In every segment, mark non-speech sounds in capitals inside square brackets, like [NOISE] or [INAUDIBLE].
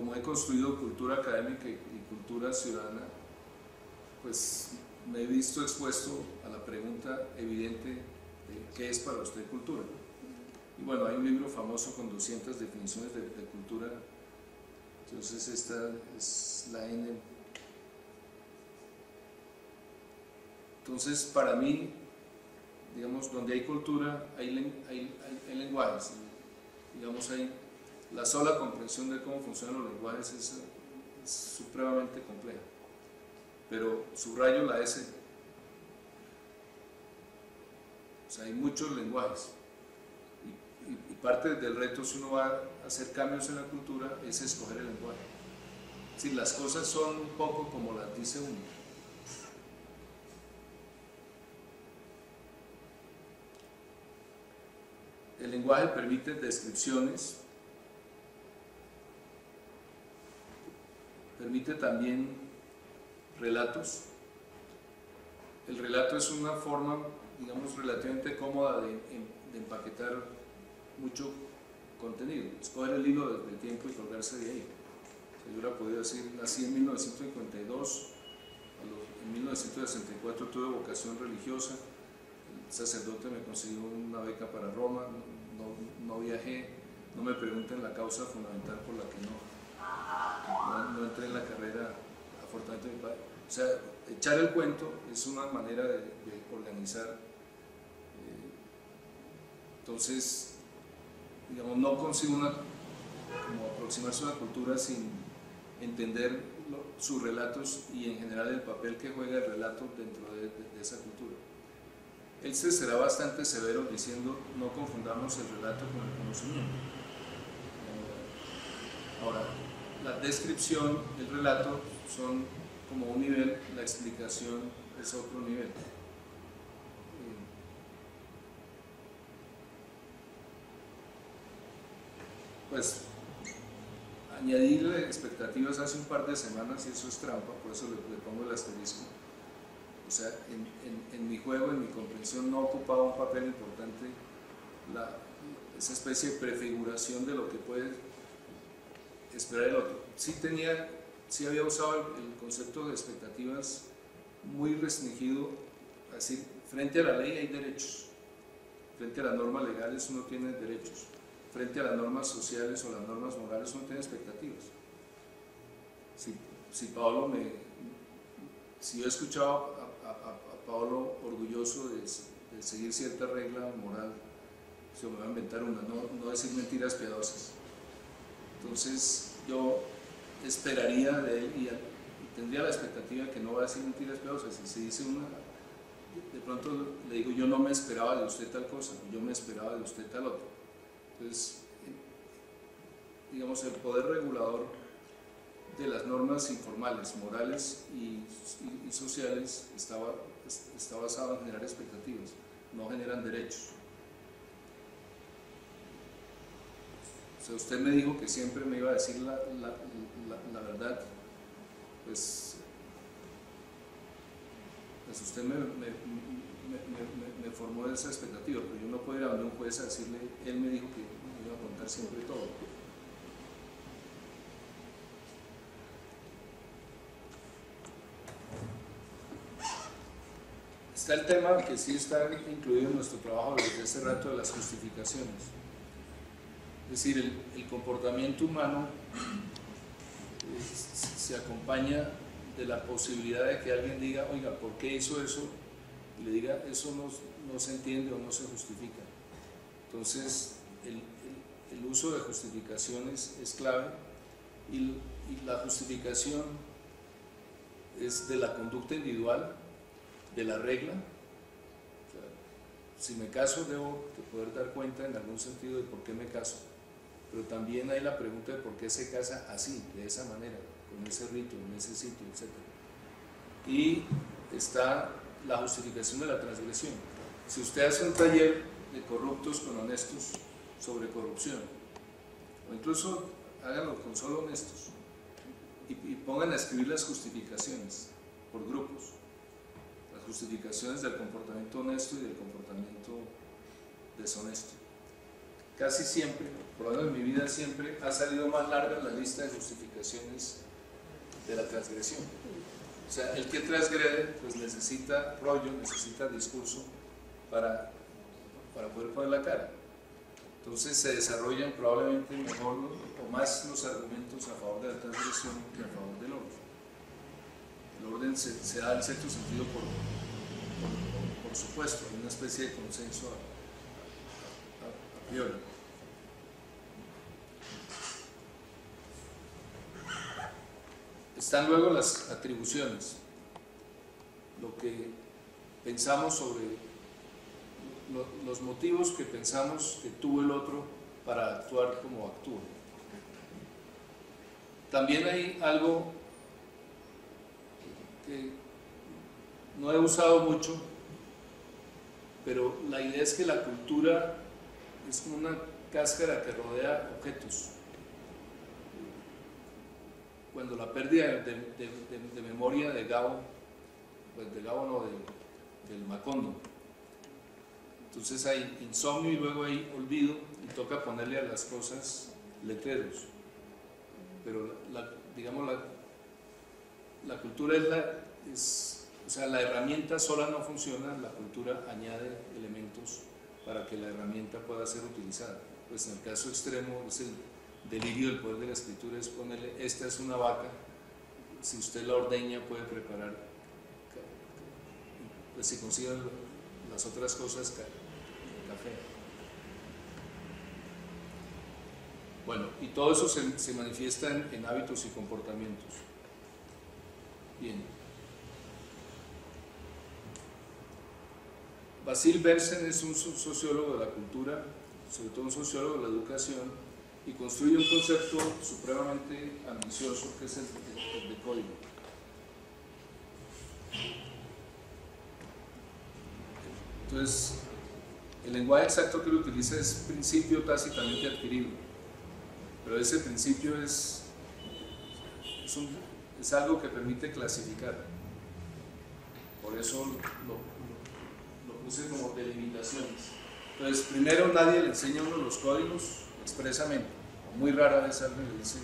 como he construido cultura académica y cultura ciudadana, pues me he visto expuesto a la pregunta evidente de qué es para usted cultura. Y bueno, hay un libro famoso con 200 definiciones de, cultura, entonces esta es la N. Entonces, para mí, digamos, donde hay cultura, hay, hay, hay, lenguajes. Digamos, hay la sola comprensión de cómo funcionan los lenguajes es, supremamente compleja. Pero subrayo la S. O sea, hay muchos lenguajes. Y, y, parte del reto, si uno va a hacer cambios en la cultura, es escoger el lenguaje. Si las cosas son un poco como las dice uno. El lenguaje permite descripciones, permite también relatos. El relato es una forma, digamos, relativamente cómoda de, empaquetar mucho contenido. Escoger el hilo del tiempo y colgarse de ahí. yo hubiera podido decir, nací en 1952, en 1964 tuve vocación religiosa, sacerdote me consiguió una beca para Roma, no, viajé, no me pregunten la causa fundamental por la que no, no, entré en la carrera, afortunadamente. O sea, echar el cuento es una manera de, organizar. Eh, entonces, digamos, no consigo una, como aproximarse a una cultura sin entender sus relatos y en general el papel que juega el relato dentro de esa cultura. Él se será bastante severo diciendo no confundamos el relato con el conocimiento. Ahora, la descripción, el relato son como un nivel, la explicación es otro nivel. Pues añadirle expectativas hace un par de semanas y eso es trampa, por eso le, pongo el asterisco o sea, en, mi juego, en mi comprensión, no ocupaba un papel importante esa especie de prefiguración de lo que puede esperar el otro. Sí tenía, sí había usado el, concepto de expectativas muy restringido, así, frente a la ley hay derechos, frente a las normas legales uno tiene derechos, frente a las normas sociales o las normas morales uno tiene expectativas. Si, si Pablo me, si yo he escuchado Pablo orgulloso de, seguir cierta regla moral, se me va a inventar una, no, decir mentiras piadosas. Entonces yo esperaría de él y, tendría la expectativa que no va a decir mentiras piadosas. Si dice una, de pronto le digo, yo no me esperaba de usted tal cosa, yo me esperaba de usted tal otra. Entonces, digamos, el poder regulador de las normas informales, morales y, y sociales estaba está basado en generar expectativas, no generan derechos. Sea, usted me dijo que siempre me iba a decir la, la, verdad, pues, pues usted me, me, me, formó esa expectativa, pero yo no puedo ir a un juez a decirle, él me dijo que me iba a contar siempre todo. Está el tema que sí está incluido en nuestro trabajo desde hace rato de las justificaciones. Es decir, el, comportamiento humano se acompaña de la posibilidad de que alguien diga, oiga, ¿por qué hizo eso? Y le diga, eso no, se entiende o no se justifica. Entonces, el, uso de justificaciones es clave y, la justificación es de la conducta individual de la regla. si me caso, debo poder dar cuenta en algún sentido de por qué me caso. Pero también hay la pregunta de por qué se casa así, de esa manera, con ese rito, en ese sitio, etc. Y está la justificación de la transgresión. Si usted hace un taller de corruptos con honestos sobre corrupción, o incluso háganlo con solo honestos, y, y pongan a escribir las justificaciones por grupos, justificaciones del comportamiento honesto y del comportamiento deshonesto. Casi siempre, por lo menos en mi vida siempre, ha salido más larga la lista de justificaciones de la transgresión. O sea, el que transgrede pues necesita rollo, necesita discurso para, para poder poner la cara. Entonces se desarrollan probablemente mejor o más los argumentos a favor de la transgresión que a favor del orden. El orden se, da en cierto sentido por, por, supuesto, hay una especie de consenso a, a priori. Están luego las atribuciones, lo que pensamos sobre los motivos que pensamos que tuvo el otro para actuar como actúa. También hay algo que no he usado mucho, pero la idea es que la cultura es como una cáscara que rodea objetos cuando la pérdida de, memoria de Gabo, pues de Gabo no, del Macondo. Entonces hay insomnio y luego hay olvido y toca ponerle a las cosas letreros. Pero la, digamos la, la cultura es la, es, o sea, la herramienta sola no funciona, la cultura añade elementos para que la herramienta pueda ser utilizada. Pues en el caso extremo es el delirio del poder de la escritura es ponerle, esta es una vaca, si usted la ordeña puede preparar, pues si consiguen las otras cosas, café. Bueno, y todo eso se, manifiesta en, hábitos y comportamientos. Bien. Basil Bersen es un sociólogo de la cultura, sobre todo un sociólogo de la educación, y construye un concepto supremamente ambicioso que es el, de código. Entonces, el lenguaje exacto que él utiliza es principio tácitamente adquirido, pero ese principio es, es, es algo que permite clasificar. Por eso lo, lo puse como delimitaciones. Entonces, primero nadie le enseña uno los códigos, expresamente, muy rara vez alguien le dice,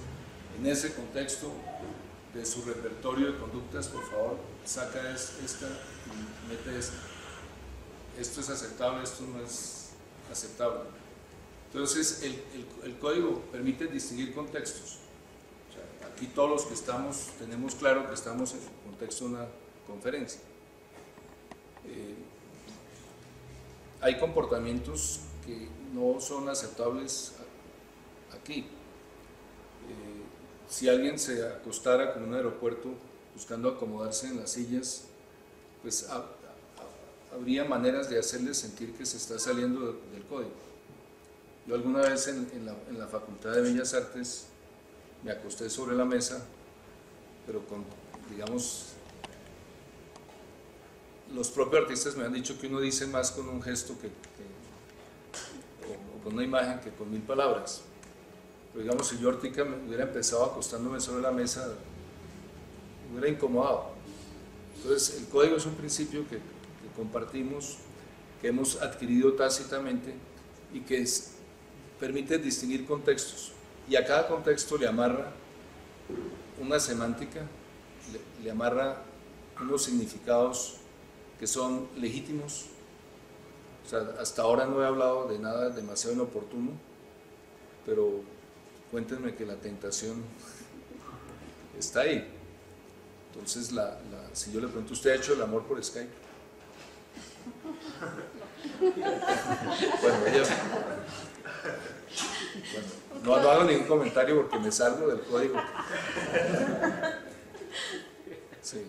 en ese contexto de su repertorio de conductas, por favor, saca esta y mete esta. Esto es aceptable, esto no es aceptable. Entonces, el, el, código permite distinguir contextos. aquí todos los que estamos tenemos claro que estamos en el contexto de una conferencia. Eh, hay comportamientos que no son aceptables aquí. Eh, si alguien se acostara con un aeropuerto buscando acomodarse en las sillas, pues habría maneras de hacerle sentir que se está saliendo del código. Yo alguna vez en, la, Facultad de Bellas Artes me acosté sobre la mesa, pero con, digamos, los propios artistas me han dicho que uno dice más con un gesto que, o, con una imagen que con mil palabras digamos, si yo Ortica hubiera empezado acostándome sobre la mesa, me hubiera incomodado. Entonces, el código es un principio que, compartimos, que hemos adquirido tácitamente y que permite distinguir contextos. Y a cada contexto le amarra una semántica, le, le amarra unos significados que son legítimos. O sea, hasta ahora no he hablado de nada demasiado inoportuno, pero cuéntenme que la tentación está ahí. Entonces, la, si yo le pregunto, ¿usted ha hecho el amor por Skype? [LAUGHS] bueno, ella, bueno, no, no hago ningún comentario porque me salgo del código. Sí.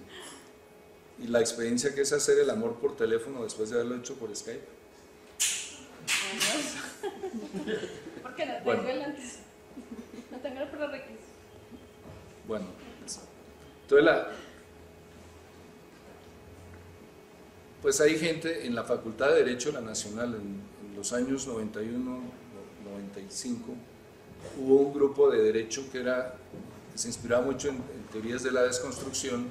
¿Y la experiencia que es hacer el amor por teléfono después de haberlo hecho por Skype? Porque no bueno. entonces la, pues hay gente en la Facultad de Derecho de la Nacional en, los años 91, 95, hubo un grupo de derecho que, era, que se inspiraba mucho en, teorías de la desconstrucción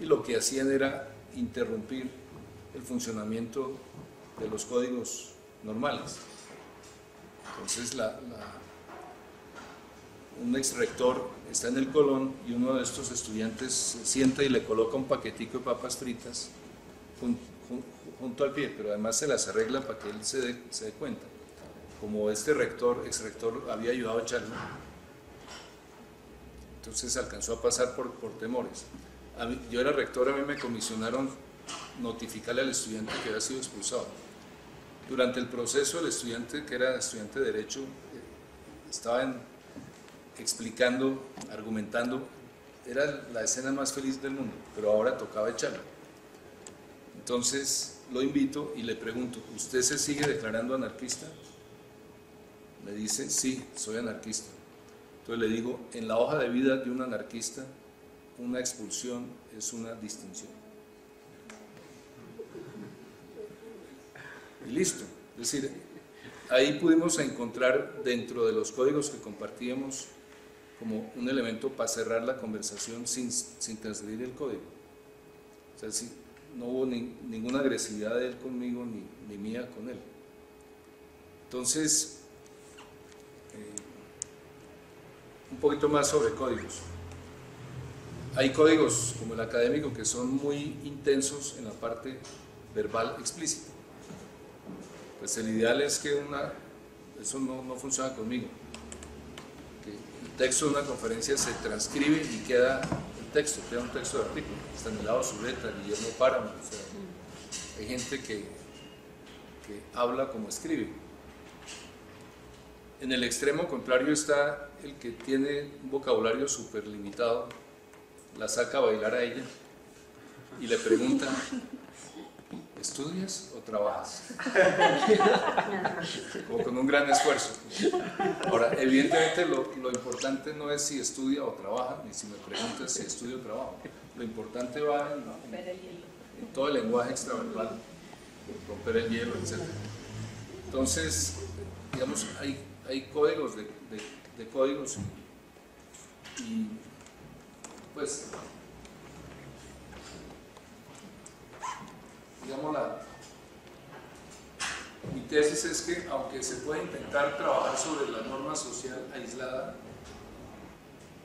y lo que hacían era interrumpir el funcionamiento de los códigos normales. Entonces un ex rector está en el Colón y uno de estos estudiantes se sienta y le coloca un paquetico de papas fritas junto, al pie, pero además se las arregla para que él se dé, se dé cuenta. Como este rector, ex rector, había ayudado a echarlo, entonces alcanzó a pasar por, por temores. yo era rector, a mí me comisionaron notificarle al estudiante que había sido expulsado. Durante el proceso, el estudiante, que era estudiante de Derecho, estaba explicando, argumentando, era la escena más feliz del mundo, pero ahora tocaba echarlo. Entonces lo invito y le pregunto, ¿usted se sigue declarando anarquista? Me dice, sí, soy anarquista. Entonces le digo, en la hoja de vida de un anarquista, una expulsión es una distinción. Y listo. Es decir, ahí pudimos encontrar dentro de los códigos que compartíamos como un elemento para cerrar la conversación sin, sin transgredir el código. O sea, si, no hubo ninguna agresividad de él conmigo ni, mía con él. Entonces, eh, un poquito más sobre códigos. Hay códigos como el académico que son muy intensos en la parte verbal explícita. Pues el ideal es que una, eso no, no funciona conmigo, texto de una conferencia se transcribe y queda el texto, queda un texto de artículo, lado letra, Guillermo Páramo, o sea, hay gente que, que habla como escribe. En el extremo contrario está el que tiene un vocabulario súper limitado, la saca a bailar a ella y le pregunta, ¿estudias o trabajas? [LAUGHS] Como con un gran esfuerzo. Ahora, evidentemente lo, lo, importante no es si estudia o trabaja, ni si me preguntas si estudio o trabajo. Lo importante va en, en todo el lenguaje extraverbal, romper el hielo, etc. Entonces, digamos, hay, hay códigos de, de, de códigos y pues digamos, la, mi tesis es que aunque se puede intentar trabajar sobre la norma social aislada,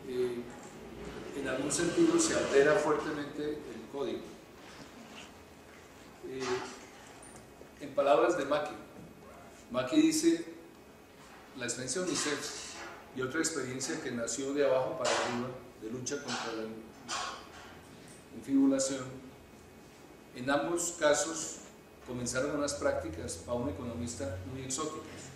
eh, en algún sentido se altera fuertemente el código. Eh, en palabras de Maki, Maki dice, la experiencia UNICEF y otra experiencia que nació de abajo para arriba, de lucha contra la infibulación, en ambos casos comenzaron unas prácticas para un economista muy exóticas,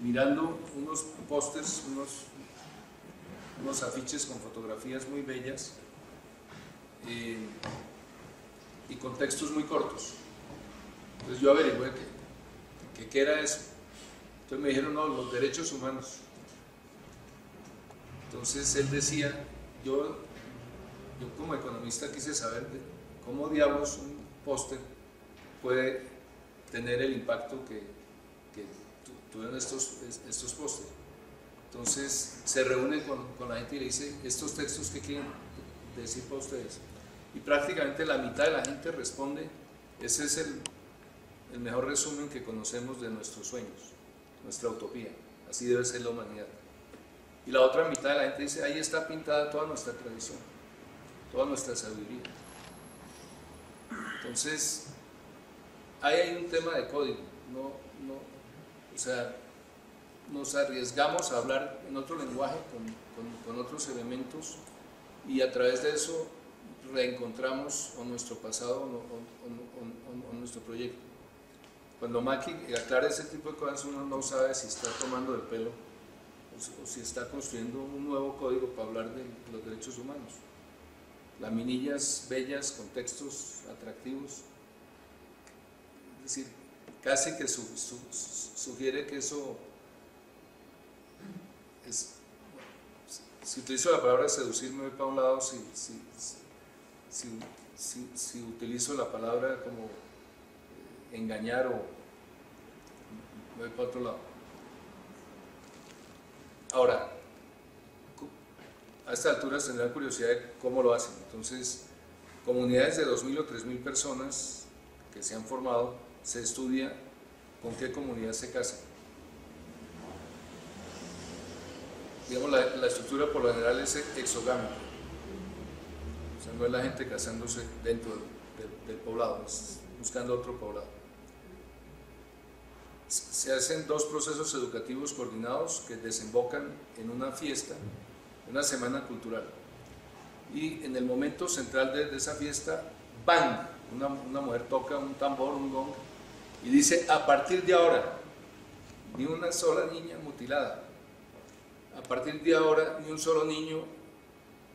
mirando unos pósters, unos, afiches con fotografías muy bellas eh, y con textos muy cortos. Entonces yo averigué que, era eso. Entonces me dijeron, no, los derechos humanos. Entonces él decía, yo, yo como economista quise saber cómo diablos póster puede tener el impacto que, que tuvieron estos, estos pósteres. Entonces se reúne con, con, la gente y le dice, estos textos que quieren decir para ustedes. Y prácticamente la mitad de la gente responde, ese es el, el mejor resumen que conocemos de nuestros sueños, nuestra utopía. Así debe ser la humanidad. Y la otra mitad de la gente dice, ahí está pintada toda nuestra tradición, toda nuestra sabiduría. Entonces, ahí hay un tema de código, no, no, o sea, nos arriesgamos a hablar en otro lenguaje, con, con, otros elementos, y a través de eso reencontramos o nuestro pasado o, nuestro proyecto. Cuando Maki aclara ese tipo de cosas, uno no sabe si está tomando del pelo o si está construyendo un nuevo código para hablar de los derechos humanos laminillas bellas con textos atractivos. Es decir, casi que sugiere que eso es, si utilizo la palabra seducir me voy para un lado, si, si utilizo la palabra como eh, engañar o me voy para otro lado. Ahora, a esta altura tendrán curiosidad de cómo lo hacen. Entonces, comunidades de 2.000 o 3.000 personas que se han formado, se estudia con qué comunidad se casan. digamos, la, la estructura por lo general es exogámica. O sea, no es la gente casándose dentro del, del poblado, es buscando otro poblado. Se hacen dos procesos educativos coordinados que desembocan en una fiesta, una semana cultural. Y en el momento central de, de esa fiesta, ¡bang! Una, una mujer toca un tambor, un gong, y dice, a partir de ahora, ni una sola niña mutilada. A partir de ahora, ni un solo niño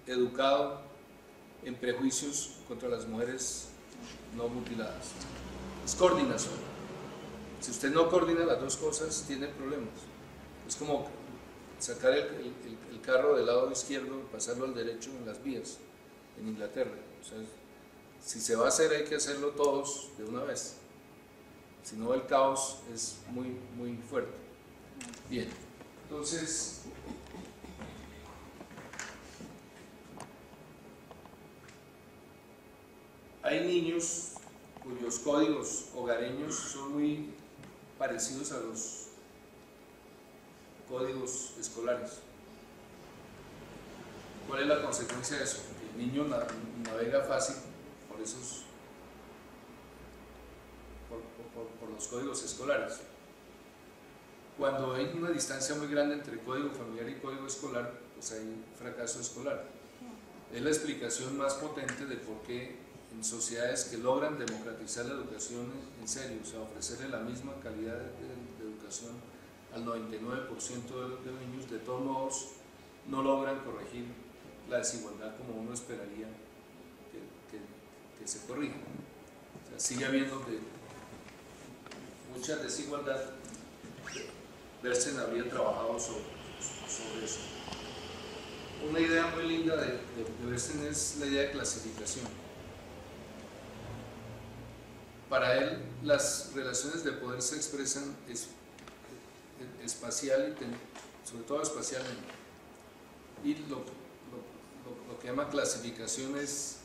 educado en prejuicios contra las mujeres no mutiladas. Es coordinación. Si usted no coordina las dos cosas, tiene problemas. Es como sacar el carro del lado izquierdo pasarlo al derecho en las vías, en Inglaterra. Si se va a hacer, hay que hacerlo todos de una vez. Si no, el caos es muy, muy fuerte. Bien, entonces, hay niños cuyos códigos hogareños son muy parecidos a los códigos escolares. ¿Cuál es la consecuencia de eso? Que el niño na- navega fácil por esos por, los códigos escolares. Cuando hay una distancia muy grande entre código familiar y código escolar, pues hay fracaso escolar. Es la explicación más potente de por qué en sociedades que logran democratizar la educación en serio, o sea, ofrecerle la misma calidad de, educación al 99% de, de niños, de todos modos no logran corregir la desigualdad como uno esperaría que, se corrija. Sigue habiendo mucha desigualdad. Bersen habría trabajado sobre, eso. Una idea muy linda de, de, Bersen es la idea de clasificación. Para él, las relaciones de poder se expresan es- espacial y tem- sobre todo espacialmente. Y lo que llama clasificación es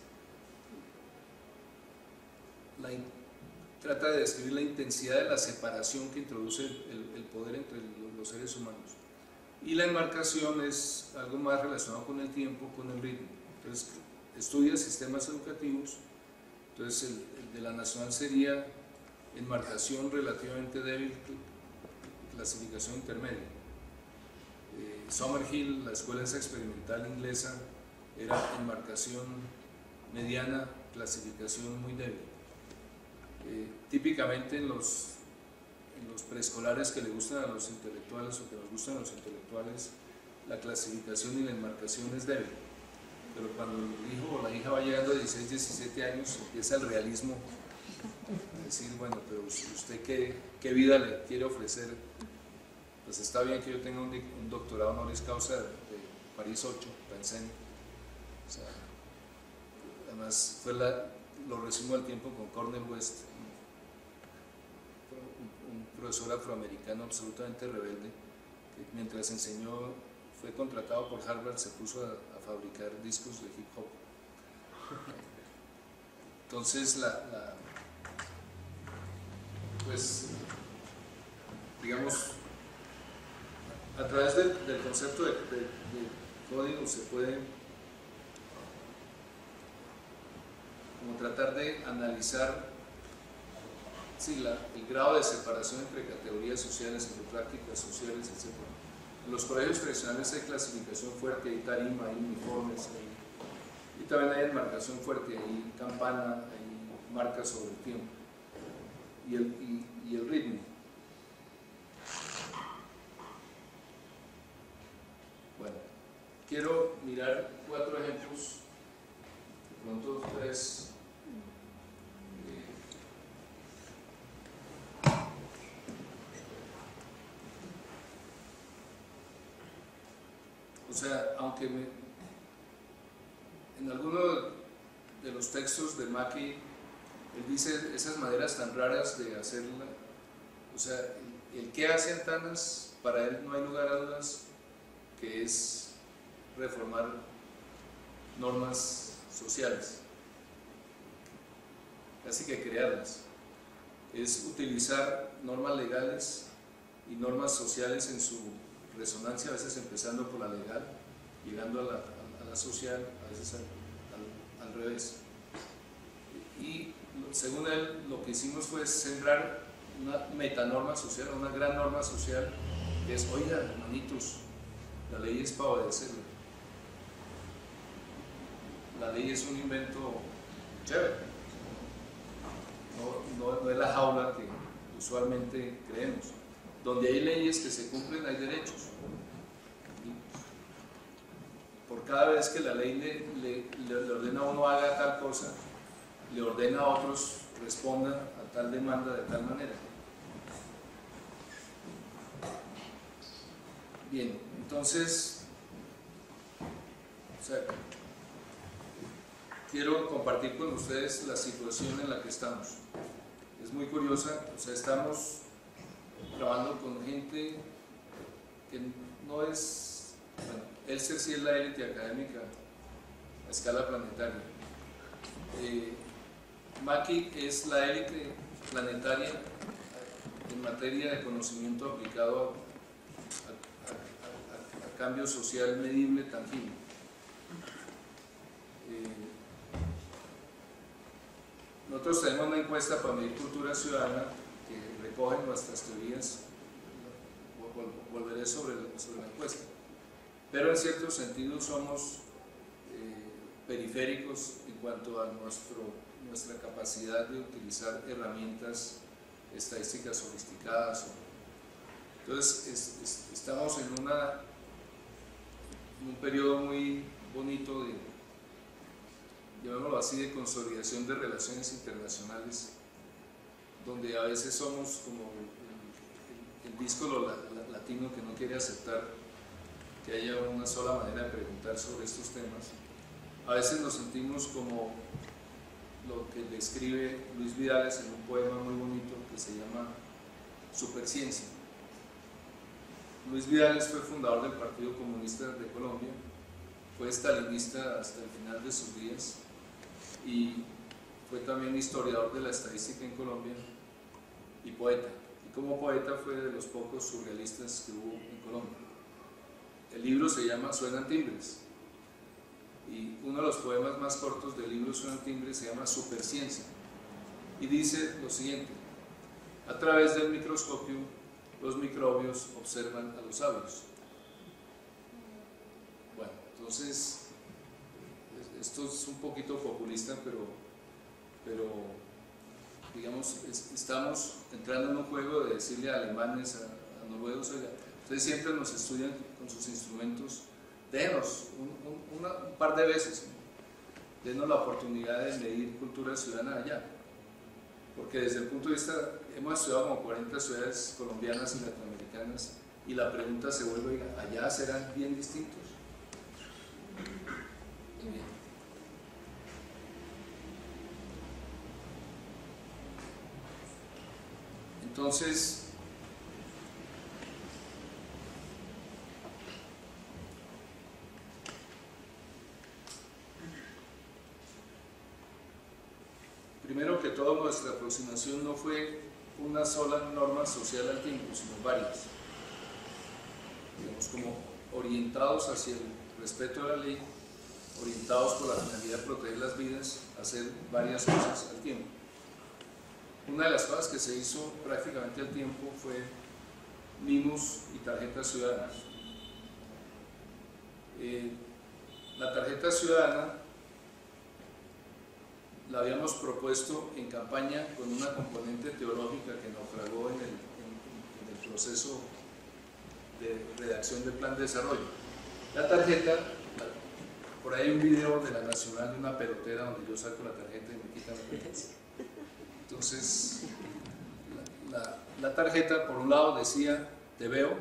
trata de describir la intensidad de la separación que introduce el, poder entre lo- los seres humanos. Y la enmarcación es algo más relacionado con el tiempo, con el ritmo. Entonces, estudia sistemas educativos. Entonces, el, de la nacional sería enmarcación relativamente débil, cl- clasificación intermedia. Eh, Summerhill, la escuela esa experimental inglesa, era enmarcación mediana, clasificación muy débil. Eh, típicamente en los, en los preescolares que le gustan a los intelectuales o que nos gustan a los intelectuales, la clasificación y la enmarcación es débil. Pero cuando el hijo o la hija va llegando a 16, 17 años, empieza el realismo. Decir, bueno, pero usted qué, qué vida le quiere ofrecer. Pues está bien que yo tenga un, doctorado honoris causa de, de París 8, Vincennes. O sea, además fue la, lo resumo al tiempo con Cornel West, un, profesor afroamericano absolutamente rebelde, que mientras enseñó, fue contratado por Harvard, se puso a, fabricar discos de hip hop. Entonces, la, pues, digamos, a través del, concepto de- de código se puede como tratar de analizar el grado de separación entre categorías sociales, entre prácticas sociales, etc. En los colegios tradicionales hay clasificación fuerte, hay tarima, hay uniformes, y también hay enmarcación fuerte, hay campana, hay marcas sobre el tiempo y el, y- y el ritmo. Bueno, quiero mirar cuatro ejemplos, de pronto tres. Sea, aunque me- en alguno de los textos de Maki, él dice esas maneras tan raras de hacerla, o sea, el, el que hace Antanas, para él no hay lugar a dudas, que es reformar normas sociales, casi que crearlas, es utilizar normas legales y normas sociales en su resonancia, a veces empezando por la legal, llegando a la, social, a veces al, revés. Y según él, lo que hicimos fue sembrar una metanorma social, una gran norma social, que es, oiga, hermanitos, la ley es para obedecerla. La ley es un invento chévere. No es la jaula que usualmente creemos. Donde hay leyes que se cumplen, hay derechos. Por cada vez que la ley le, ordena a uno haga tal cosa, le ordena a otros respondan a tal demanda de tal manera. Bien, entonces, quiero compartir con ustedes la situación en la que estamos. Es muy curiosa, o sea, estamos trabajando con gente que no es, bueno, Elser sí es la élite académica a escala planetaria. Eh, es la élite planetaria en materia de conocimiento aplicado a, cambio social medible tangible. Eh, nosotros tenemos una encuesta para medir cultura ciudadana que recoge nuestras teorías, volveré sobre, sobre la encuesta, pero en cierto sentido somos eh, periféricos en cuanto a nuestro, nuestra capacidad de utilizar herramientas estadísticas sofisticadas. Entonces estamos en, una, en un periodo muy bonito de llamémoslo así, de consolidación de relaciones internacionales, donde a veces somos como el, disco latino que no quiere aceptar que haya una sola manera de preguntar sobre estos temas. A veces nos sentimos como lo que describe Luis Vidales en un poema muy bonito que se llama Superciencia. Luis Vidales fue fundador del Partido Comunista de Colombia, fue estalinista hasta el final de sus días y fue también historiador de la estadística en Colombia y poeta. Y como poeta fue de los pocos surrealistas que hubo en Colombia. El libro se llama Suenan timbres y uno de los poemas más cortos del libro Suenan timbres se llama Superciencia y dice lo siguiente, a través del microscopio los microbios observan a los sabios. Bueno, entonces esto es un poquito populista, pero, pero digamos, estamos entrando en un juego de decirle a alemanes, a, noruegos, oiga, ustedes siempre nos estudian con sus instrumentos, denos un, par de veces, denos la oportunidad de medir cultura ciudadana allá. Porque desde el punto de vista, hemos estudiado como 40 ciudades colombianas y latinoamericanas, y la pregunta se vuelve, oiga, allá serán bien distintos. Entonces, primero que todo nuestra aproximación no fue una sola norma social al tiempo, sino varias. Digamos, como orientados hacia el respeto a la ley, orientados por la finalidad de proteger las vidas, hacer varias cosas al tiempo. Una de las cosas que se hizo prácticamente al tiempo fue mimos y tarjetas ciudadanas. Eh, la tarjeta ciudadana la habíamos propuesto en campaña con una componente teológica que naufragó en el, en el proceso de redacción del plan de desarrollo. La tarjeta, por ahí hay un video de la Nacional de una pelotera donde yo saco la tarjeta y me quitan la tarjeta. Entonces, la, tarjeta por un lado decía te veo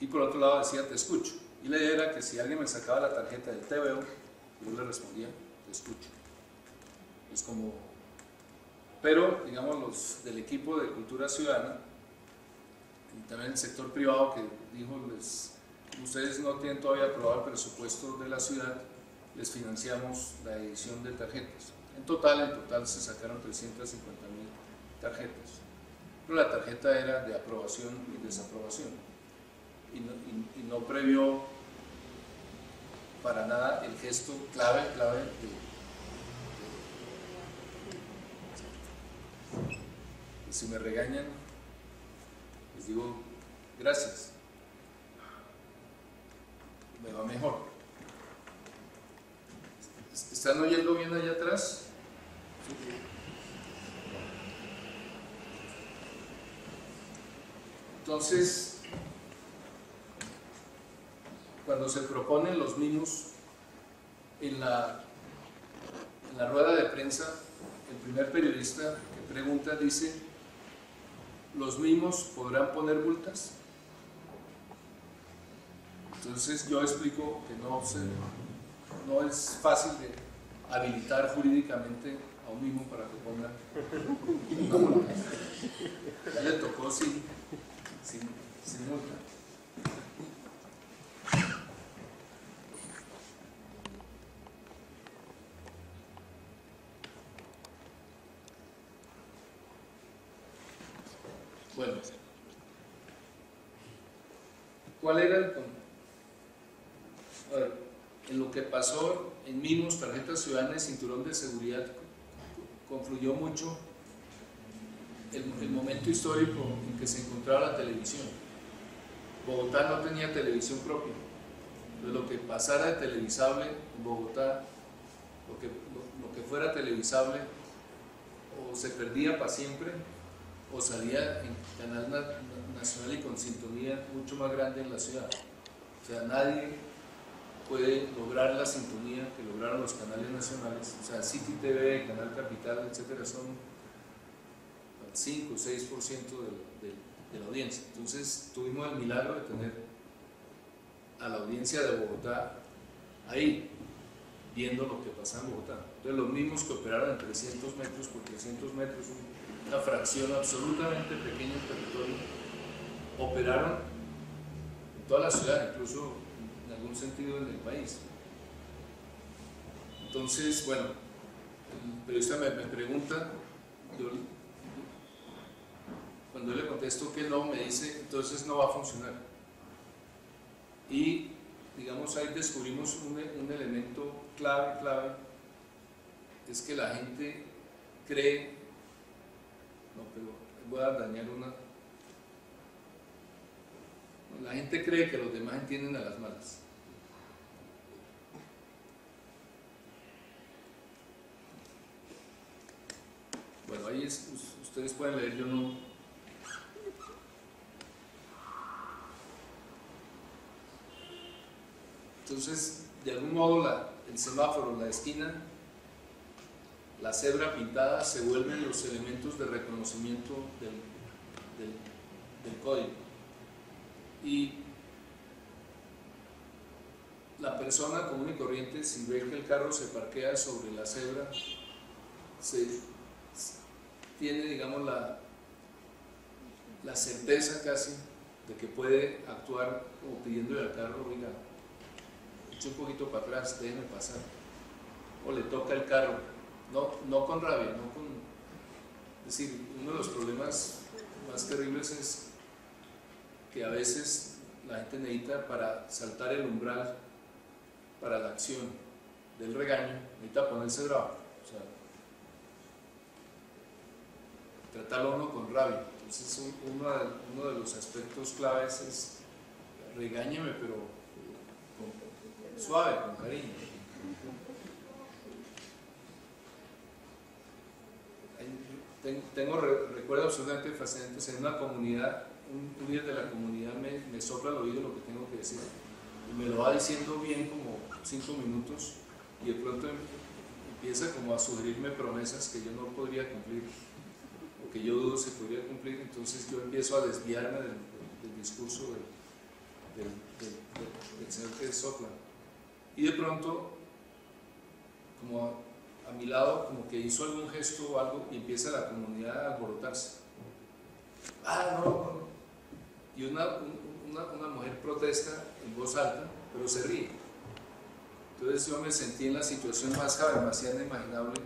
y por otro lado decía te escucho. Y la idea era que si alguien me sacaba la tarjeta del te veo, yo le respondía te escucho. Es como... Pero, digamos, los del equipo de Cultura Ciudadana y también el sector privado que dijo, les, ustedes no tienen todavía aprobado el presupuesto de la ciudad, les financiamos la edición de tarjetas. En total, en total se sacaron 350 mil tarjetas. Pero la tarjeta era de aprobación y desaprobación. y no, previó para nada el gesto clave, clave si me regañan, les digo gracias, me va mejor. ¿Están oyendo bien allá atrás? Entonces, cuando se proponen los mimos en la, rueda de prensa, el primer periodista que pregunta dice, ¿los mimos podrán poner multas? Entonces yo explico que no, no es fácil de habilitar jurídicamente a un mimo para que ponga le tocó sin sin, multa. Bueno, ¿cuál era el ver, en lo que pasó en Mimos, tarjetas ciudadanas, cinturón de seguridad, confluyó mucho el, momento histórico en que se encontraba la televisión. Bogotá no tenía televisión propia. Entonces lo que pasara de televisable en Bogotá, lo que, lo, que fuera televisable, o se perdía para siempre, o salía en canal nacional y con sintonía mucho más grande en la ciudad. O sea, nadie puede lograr la sintonía que lograron los canales nacionales. O sea, City TV, Canal Capital, etcétera, son 5 o 6% de, de, la audiencia. Entonces tuvimos el milagro de tener a la audiencia de Bogotá ahí, viendo lo que pasaba en Bogotá. Entonces los mismos que operaron en 300 metros por 300 metros, una fracción absolutamente pequeña del territorio, operaron en toda la ciudad, incluso en algún sentido en el país. Entonces, bueno, el periodista me, pregunta, cuando yo le contesto que no, me dice, entonces no va a funcionar. Y, digamos, ahí descubrimos un, un elemento clave, clave, es que la gente cree, no, pero voy a dañar una, la gente cree que los demás entienden a las malas. Bueno, ahí ustedes pueden leer, yo no, Entonces, de algún modo, el semáforo, la esquina, la cebra pintada se vuelven los elementos de reconocimiento del, código. Y la persona común y corriente, si ve que el carro se parquea sobre la cebra, se, tiene, digamos, la, la certeza casi de que puede actuar como pidiéndole al carro, oiga, un poquito para atrás, déjeme pasar. O le toca el carro, no, no con rabia, no con... Es decir, uno de los problemas más terribles es que a veces la gente necesita para saltar el umbral para la acción del regaño, necesita ponerse bravo. O sea, tratarlo uno con rabia. Entonces uno, de los aspectos claves es regáñeme, pero suave, con cariño. Tengo recuerdos absolutamente fascinantes en una comunidad, un, líder de la comunidad me, sopla al oído lo que tengo que decir y me lo va diciendo bien como cinco minutos y de pronto empieza como a sugerirme promesas que yo no podría cumplir o que yo dudo se podría cumplir, entonces yo empiezo a desviarme del, discurso del, del, señor que sopla y de pronto, como a, mi lado, como que hizo algún gesto o algo y empieza la comunidad a alborotarse. Ah, no, no. Y una, una, mujer protesta en voz alta, pero se ríe. Entonces yo me sentí en la situación más demasiado imaginable,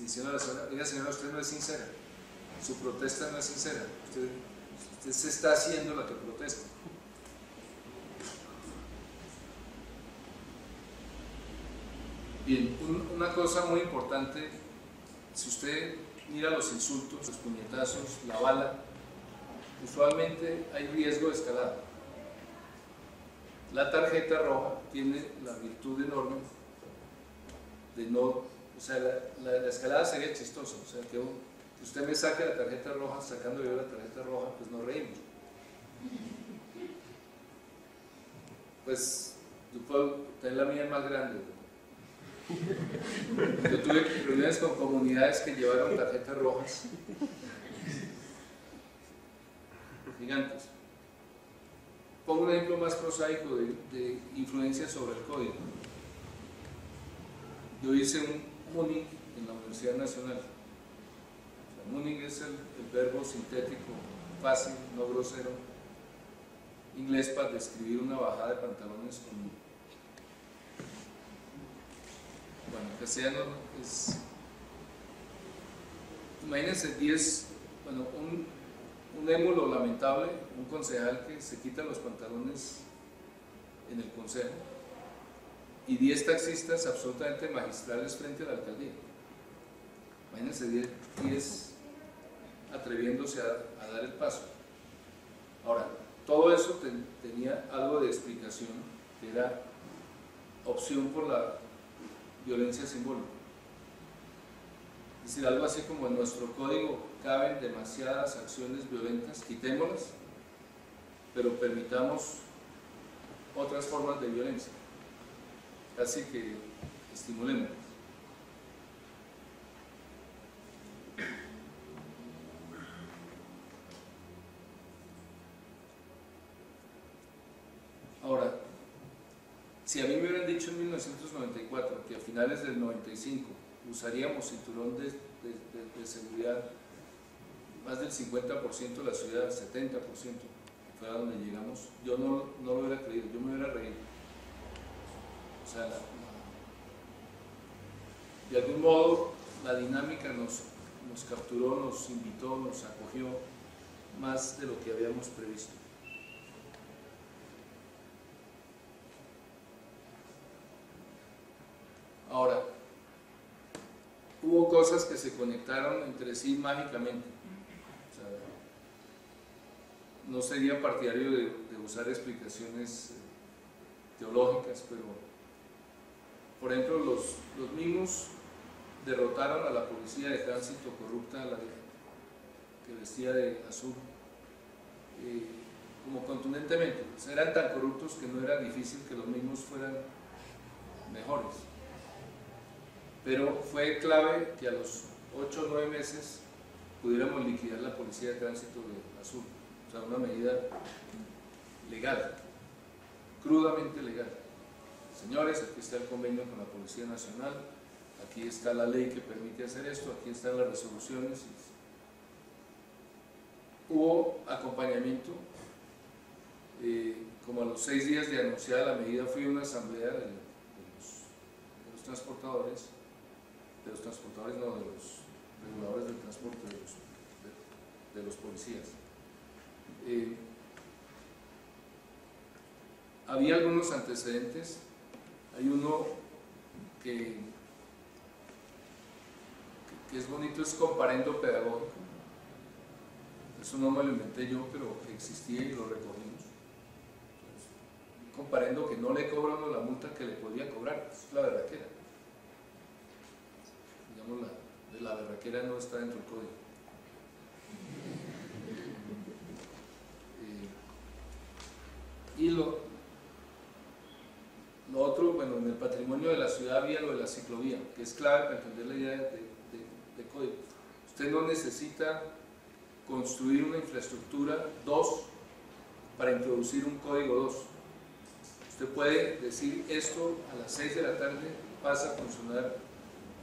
diciendo a la señora, oiga señora, usted no es sincera, su protesta no es sincera, Usted se está haciendo la que protesta. Bien, una cosa muy importante, si usted mira los insultos, los puñetazos, la bala, usualmente hay riesgo de escalada. La tarjeta roja tiene la virtud enorme de no, o sea, la, escalada sería chistosa, o sea, que, usted me saque la tarjeta roja, sacando yo la tarjeta roja, pues no reímos. Pues yo puedo tener la mía más grande. Yo tuve reuniones con comunidades que llevaron tarjetas rojas gigantes. Pongo un ejemplo más prosaico de, influencia sobre el código. Yo hice un Munich en la Universidad Nacional. O es el, verbo sintético, fácil, no grosero, inglés para describir una bajada de pantalones con... Bueno, castellano es... Imagínense 10, bueno, un un émulo lamentable, un concejal que se quita los pantalones en el consejo y 10 taxistas absolutamente magistrales frente a la alcaldía. Imagínense 10 atreviéndose a, dar el paso. Ahora, todo eso tenía algo de explicación, que era opción por la violencia simbólica. Es decir, algo así como en nuestro código caben demasiadas acciones violentas, quitémoslas, pero permitamos otras formas de violencia. Así que estimulemos. Ahora, si a mí me hubieran dicho en 1994 que a finales del 95 usaríamos cinturón de, seguridad más del 50% de la ciudad, 70% fue a donde llegamos, yo no, no, lo hubiera creído, yo me hubiera reído. O sea, de algún modo la dinámica nos, nos capturó, nos invitó, nos acogió más de lo que habíamos previsto. Ahora, hubo cosas que se conectaron entre sí mágicamente. No sería partidario de, usar explicaciones eh, teológicas, pero por ejemplo los, mismos derrotaron a la policía de tránsito corrupta, la que vestía de azul, eh, como contundentemente. eran tan corruptos que no era difícil que los mismos fueran mejores pero fue clave que a los 8 o 9 meses pudiéramos liquidar la policía de tránsito de Azul, o sea, una medida legal, crudamente legal. Señores, aquí está el convenio con la Policía Nacional, aquí está la ley que permite hacer esto, aquí están las resoluciones. Hubo acompañamiento, eh, como a los seis días de anunciada la medida fui a una asamblea de los transportadores de los transportadores, no, de los reguladores del transporte, de los, policías. Eh, había algunos antecedentes, hay uno que, es bonito, es comparendo pedagógico. Eso no me lo inventé yo, pero existía y lo recogimos. comparendo que no le cobran la multa que le podía cobrar, es la verdad que era la, la berraquera no está dentro del código. Eh, y lo, otro, bueno, en el patrimonio de la ciudad había lo de la ciclovía, que es clave para entender la idea de, de código. Usted no necesita construir una infraestructura 2 para introducir un código 2. Usted puede decir esto a las 6 de la tarde pasa a funcionar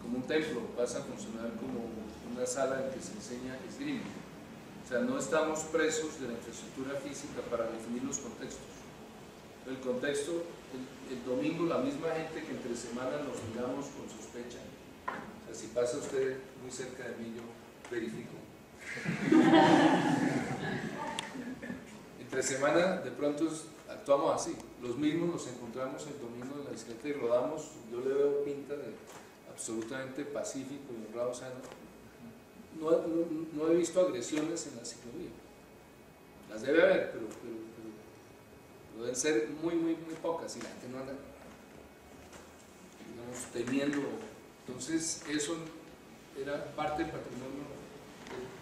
como un templo, pasa a funcionar como una sala en que se enseña esgrima. O sea, no estamos presos de la infraestructura física para definir los contextos. El contexto, el, domingo la misma gente que entre semana nos miramos con sospecha. O sea, si pasa usted muy cerca de mí, yo verifico. [LAUGHS] entre semana de pronto actuamos así. Los mismos nos encontramos el domingo en la bicicleta y rodamos. Yo le veo pinta de absolutamente pacífico y honrado. O sea, no, no, he visto agresiones en la ciclovía. Las debe haber, pero, deben ser muy, muy, muy pocas y la gente no anda, digamos, temiendo. Entonces, eso era parte del patrimonio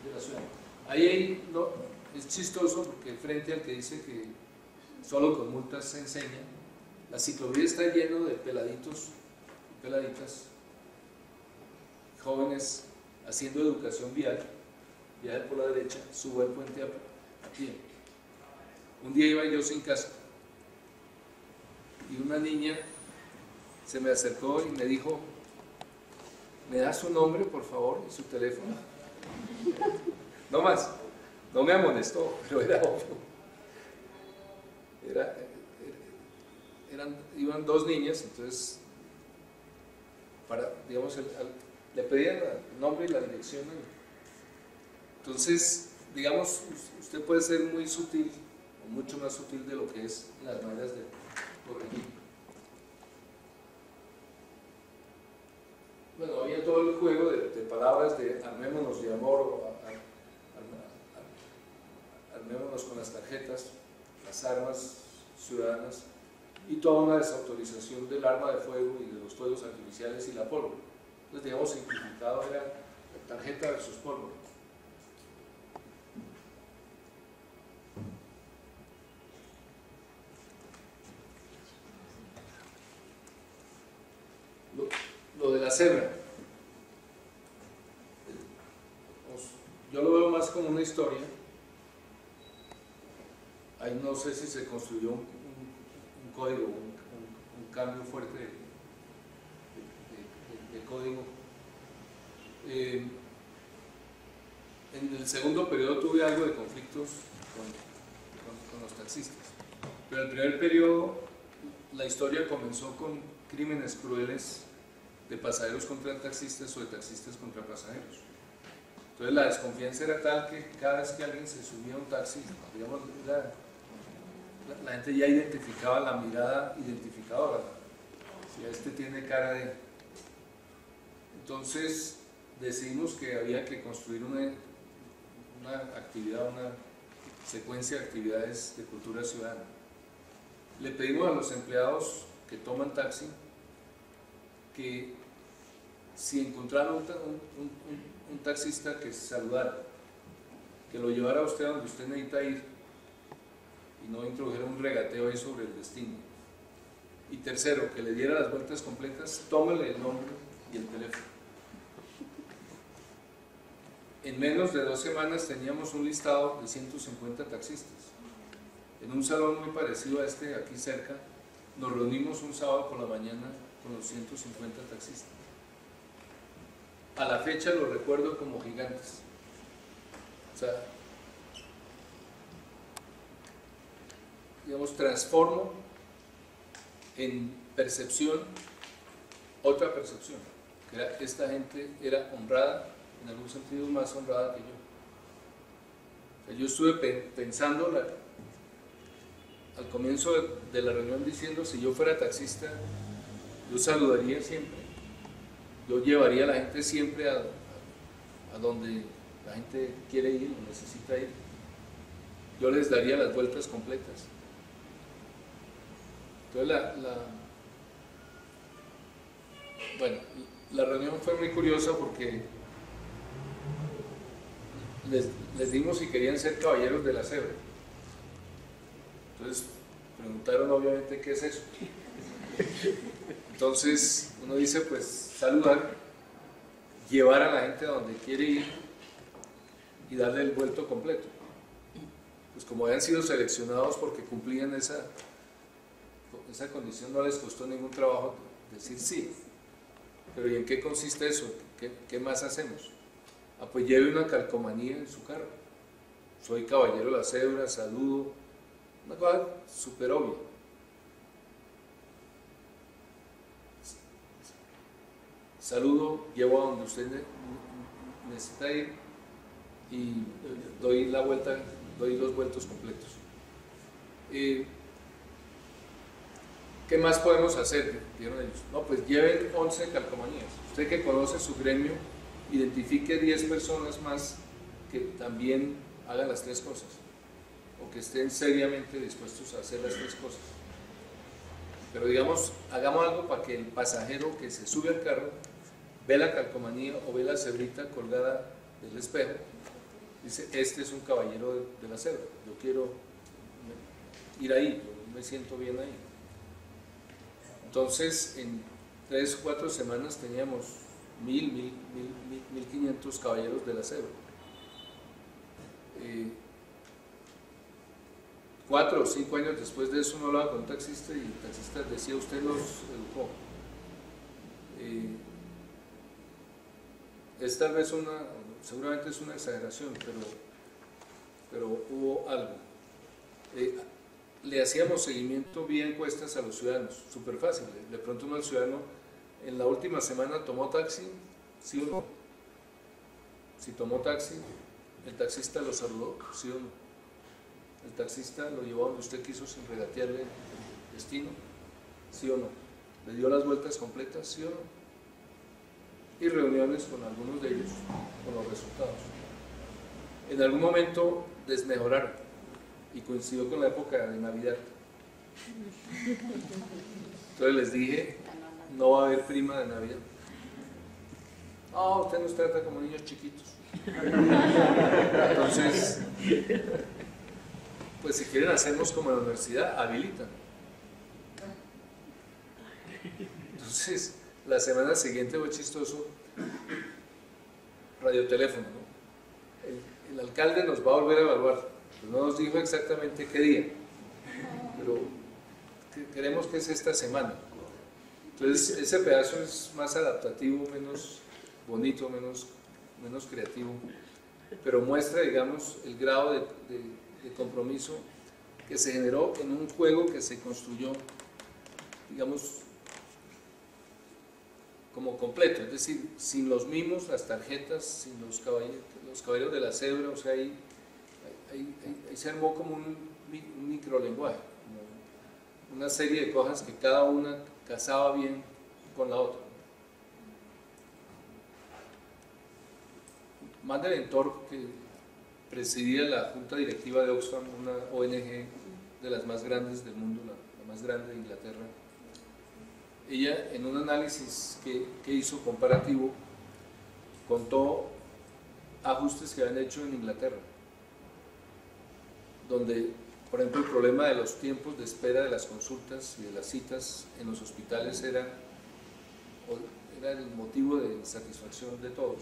de, la ciudad. Ahí es chistoso porque frente al que dice que solo con multas se enseña, la ciclovía está lleno de peladitos y peladitas, jóvenes haciendo educación vial, viaje por la derecha, subo el puente a, pie. Un día iba yo sin casa y una niña se me acercó y me dijo, ¿me da su nombre, por favor, y su teléfono? No más, no me amonestó, pero era obvio. Era, eran, iban dos niñas, entonces, para, digamos, le pedían el nombre y la dirección. Entonces, digamos, usted puede ser muy sutil, o mucho más sutil de lo que es las maneras de corregir. bueno, había todo el juego de, palabras de armémonos de amor o armémonos con las tarjetas, las armas ciudadanas y toda una desautorización del arma de fuego y de los fuegos artificiales y la pólvora. Entonces, digamos, simplificado era tarjeta versus pólvora. lo de la cebra. Yo lo veo más como una historia. Ahí no sé si se construyó un, código, un, cambio fuerte de, código. Eh, en el segundo periodo tuve algo de conflictos con, con los taxistas. Pero en el primer periodo la historia comenzó con crímenes crueles de pasajeros contra taxistas o de taxistas contra pasajeros. Entonces la desconfianza era tal que cada vez que alguien se subía a un taxi, digamos, la, gente ya identificaba la mirada identificadora. Si este tiene cara de... Entonces decidimos que había que construir una, una actividad, una secuencia de actividades de cultura ciudadana. Le pedimos a los empleados que toman taxi que si encontraron un, taxista que saludara, que lo llevara a usted donde usted necesita ir y no introdujera un regateo ahí sobre el destino. Y tercero, que le diera las vueltas completas, tómale el nombre y el teléfono. En menos de dos semanas teníamos un listado de 150 taxistas. En un salón muy parecido a este, aquí cerca, nos reunimos un sábado por la mañana con los 150 taxistas a la fecha lo recuerdo como gigantes. O sea, digamos, transformo en percepción otra percepción, que esta gente era honrada, en algún sentido más honrada que yo. yo estuve pensando al comienzo de la reunión diciendo, si yo fuera taxista, yo saludaría siempre yo llevaría a la gente siempre a, donde la gente quiere ir o necesita ir. Yo les daría las vueltas completas. Entonces la, bueno, la reunión fue muy curiosa porque les, les, dimos si querían ser caballeros de la cebra. Entonces preguntaron obviamente qué es eso. Entonces uno dice pues saludar, llevar a la gente a donde quiere ir y darle el vuelto completo. Pues como habían sido seleccionados porque cumplían esa, esa condición, no les costó ningún trabajo decir sí. Pero ¿y en qué consiste eso? ¿Qué, más hacemos? Ah, pues lleve una calcomanía en su carro. Soy caballero de la cebra, saludo. Una cosa súper obvia. Saludo, llevo a donde usted necesita ir y doy la vuelta, doy dos vueltos completos. Eh, ¿Qué más podemos hacer? ellos. No, pues lleven 11 calcomanías. Usted que conoce su gremio, identifique 10 personas más que también hagan las tres cosas o que estén seriamente dispuestos a hacer las tres cosas. Pero digamos, hagamos algo para que el pasajero que se sube al carro ve la calcomanía o ve la cebrita colgada del espejo, dice, este es un caballero de, la cebra, yo quiero ir ahí, yo me siento bien ahí. Entonces, en tres, cuatro semanas teníamos mil, mil, mil, mil, quinientos caballeros de la cebra. Eh, cuatro o cinco años después de eso no hablaba con un taxista y el taxista decía usted los educó. Eh, es tal vez una, seguramente es una exageración, pero, pero hubo algo. Eh, le hacíamos seguimiento vía encuestas a los ciudadanos, súper fácil. De pronto uno al ciudadano en la última semana tomó taxi, sí o no. Si tomó taxi, el taxista lo saludó, sí o no el taxista lo llevó donde usted quiso sin regatearle el destino, ¿sí o no? Le dio las vueltas completas, ¿sí o no? Y reuniones con algunos de ellos, con los resultados. En algún momento desmejoraron y coincidió con la época de Navidad. Entonces les dije, no va a haber prima de Navidad. Ah, usted nos trata como niños chiquitos. Entonces, pues si quieren hacernos como la universidad, habilitan. Entonces, la semana siguiente fue chistoso, radioteléfono, ¿no? el, alcalde nos va a volver a evaluar, pues no nos dijo exactamente qué día, pero queremos que es esta semana. Entonces, ese pedazo es más adaptativo, menos bonito, menos, menos creativo, pero muestra, digamos, el grado de de compromiso que se generó en un juego que se construyó, digamos, como completo, es decir, sin los mimos, las tarjetas, sin los caballeros, los caballeros de la cebra, o sea, ahí, se armó como un, un microlenguaje, una serie de cosas que cada una casaba bien con la otra. Mandelentor, que presidía la junta directiva de Oxfam, una ONG de las más grandes del mundo, la, más grande de Inglaterra. Ella, en un análisis que, hizo comparativo, contó ajustes que habían hecho en Inglaterra, donde, por ejemplo, el problema de los tiempos de espera de las consultas y de las citas en los hospitales era, era el motivo de insatisfacción de todos.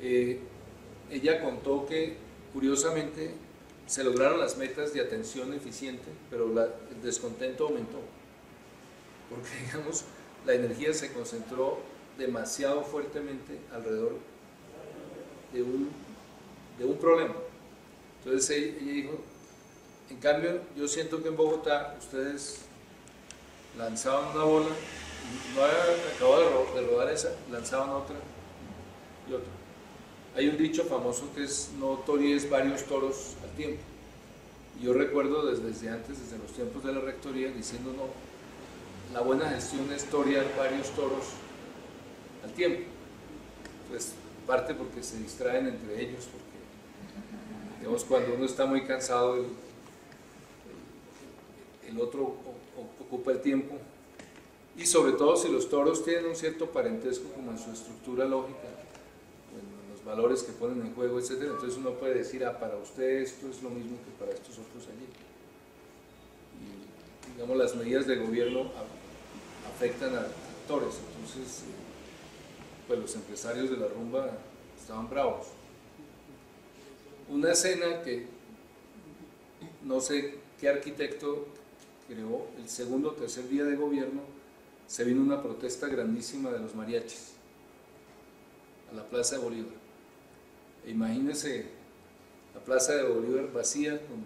Eh, ella contó que, curiosamente, se lograron las metas de atención eficiente, pero el descontento aumentó. Porque, [LAUGHS] digamos, la energía se concentró demasiado fuertemente alrededor de un, de un problema. Entonces ella dijo, en cambio, yo siento que en Bogotá ustedes lanzaban una bola, no habían acabado de rodar esa, lanzaban otra y otra. Hay un dicho famoso que es no tories varios toros al tiempo. Yo recuerdo desde, antes, desde los tiempos de la rectoría, diciendo no, la buena gestión es torear varios toros al tiempo. Pues parte porque se distraen entre ellos, porque digamos cuando uno está muy cansado el, el otro ocupa el tiempo y sobre todo si los toros tienen un cierto parentesco como en su estructura lógica valores que ponen en juego, etcétera. Entonces uno puede decir, ah, para usted esto es lo mismo que para estos otros allí. Y, digamos, las medidas de gobierno afectan a actores. Entonces, pues los empresarios de la rumba estaban bravos. Una escena que no sé qué arquitecto creó, el segundo o tercer día de gobierno, se vino una protesta grandísima de los mariachis a la Plaza de Bolívar. Imagínense la plaza de Bolívar vacía con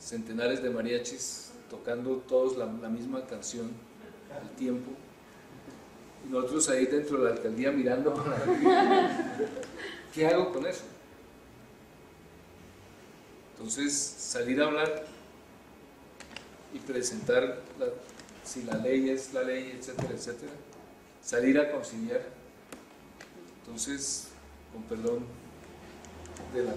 centenares de mariachis tocando todos la, misma canción al tiempo. Nosotros ahí dentro de la alcaldía mirando, ¿qué hago con eso? Entonces, salir a hablar y presentar si la ley es la ley, etcétera, etcétera, salir a conciliar. Entonces, con perdón, de la,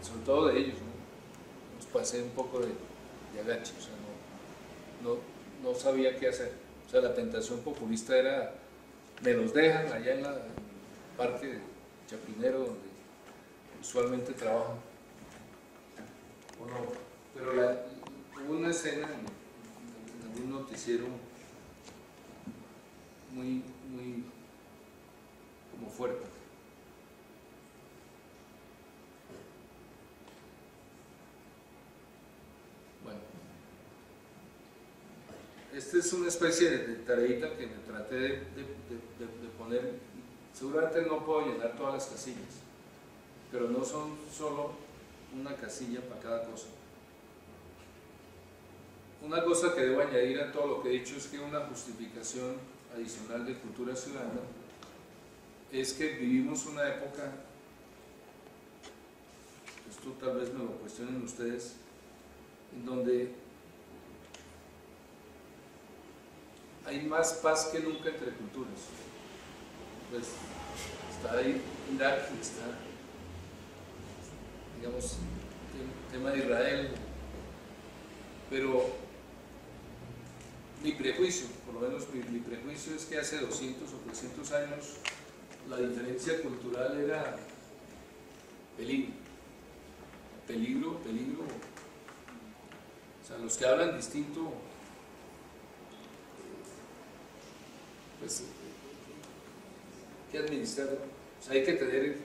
sobre todo de ellos, ¿no? nos pasé un poco de, de agache, o sea, no, sabía qué hacer. O sea, la tentación populista era, me los dejan allá en la parque Chapinero, donde usualmente trabajan, o no. Pero hubo una escena en, algún noticiero muy, muy como fuerte esta es una especie de, tareita que me traté de, poner. Seguramente no puedo llenar todas las casillas, pero no son solo una casilla para cada cosa. Una cosa que debo añadir a todo lo que he dicho es que una justificación adicional de cultura ciudadana es que vivimos una época, esto tal vez me lo cuestionen ustedes, en donde hay más paz que nunca entre culturas. Pues está ahí Irak, está, digamos, el tema de Israel, pero mi prejuicio, por lo menos mi, prejuicio es que hace 200 o 300 años la diferencia cultural era peligro, peligro, peligro. O sea, los que hablan distinto pues, que administrar. hay que tener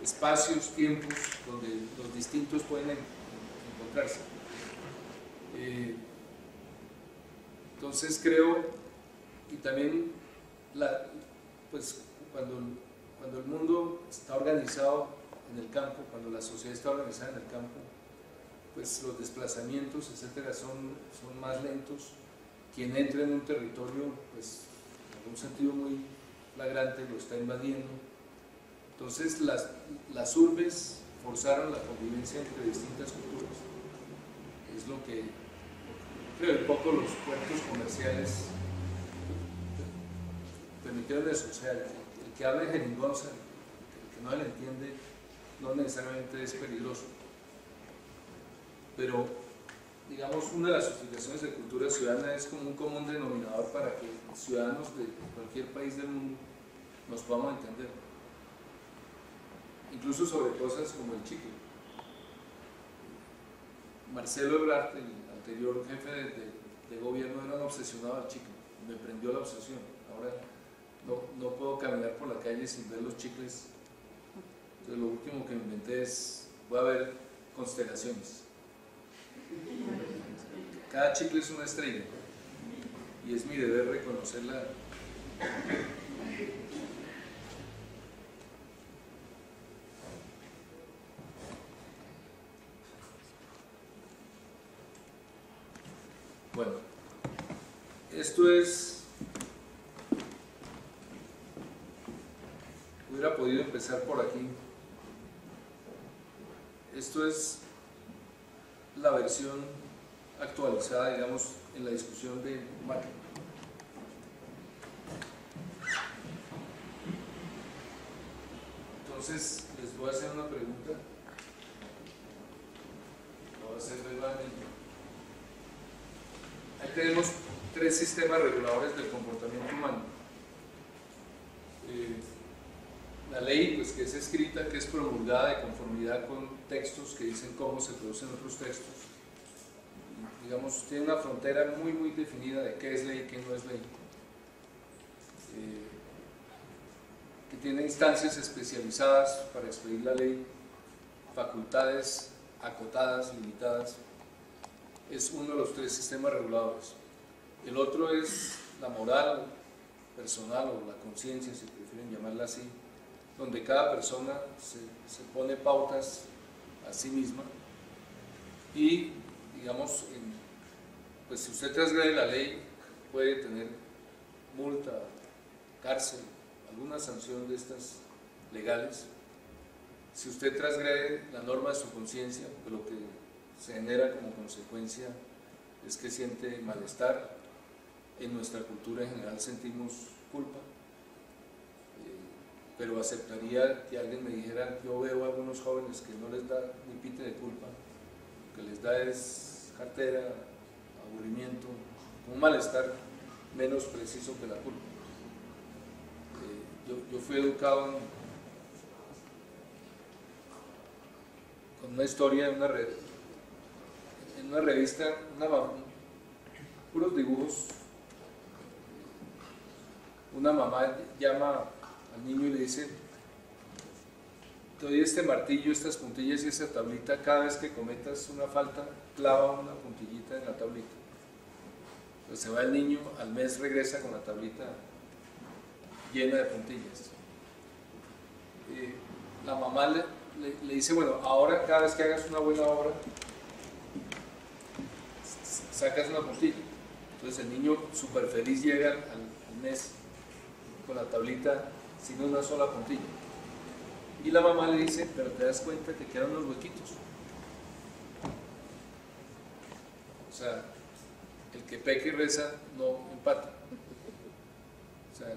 espacios, tiempos donde los distintos pueden encontrarse. Eh, entonces creo, y también la, pues, cuando, cuando el mundo está organizado en el campo, cuando la sociedad está organizada en el campo, pues los desplazamientos, etcétera, son, son más lentos. Quien entra en un territorio, pues en un sentido muy flagrante lo está invadiendo. Entonces las, las urbes forzaron la convivencia entre distintas culturas. Es lo que creo un poco los puertos comerciales permitieron eso. O sea, el, que hable jeringonza, el que no le entiende, no necesariamente es peligroso. Pero digamos, una de las justificaciones de cultura ciudadana es como un común denominador para que ciudadanos de cualquier país del mundo nos podamos entender. Incluso sobre cosas como el chicle. Marcelo Ebrard, el anterior jefe de, gobierno, era un obsesionado al chicle. Me prendió la obsesión. Ahora no, no puedo caminar por la calle sin ver los chicles. Entonces lo último que me inventé es, voy a ver constelaciones cada chicle es una estrella y es mi deber reconocerla. Bueno, esto es, hubiera podido empezar por aquí. Esto es versión actualizada, digamos, en la discusión de marketing. Entonces, les voy a hacer una pregunta. Lo voy a hacer brevemente. Ahí tenemos tres sistemas reguladores del comportamiento humano. Eh, la ley, pues que es escrita, que es promulgada de conformidad con textos que dicen cómo se producen otros textos digamos, tiene una frontera muy, muy definida de qué es ley y qué no es ley. Eh, que tiene instancias especializadas para expedir la ley, facultades acotadas, limitadas. Es uno de los tres sistemas reguladores. El otro es la moral personal o la conciencia, si prefieren llamarla así, donde cada persona se, se pone pautas a sí misma y, digamos, pues si usted transgrede la ley, puede tener multa, cárcel, alguna sanción de estas legales. si usted transgrede la norma de su conciencia, lo que se genera como consecuencia es que siente malestar. En nuestra cultura en general sentimos culpa, pero aceptaría que alguien me dijera, yo veo a algunos jóvenes que no les da ni pite de culpa, lo que les da es cartera, aburrimiento, un malestar menos preciso que la culpa. Eh, yo, fui educado con una historia en una, en una revista, una, puros dibujos. Una mamá llama al niño y le dice, te doy este martillo, estas puntillas y esa tablita, cada vez que cometas una falta, clava una puntillita en la tablita. Entonces se va el niño, al mes regresa con la tablita llena de puntillas. la mamá le, le, dice, bueno, ahora cada vez que hagas una buena obra, sacas una puntilla. Entonces el niño súper feliz llega al, mes con la tablita sin una sola puntilla. Y la mamá le dice, pero te das cuenta que quedan unos huequitos. O sea, el que peque y reza no empata. O sea,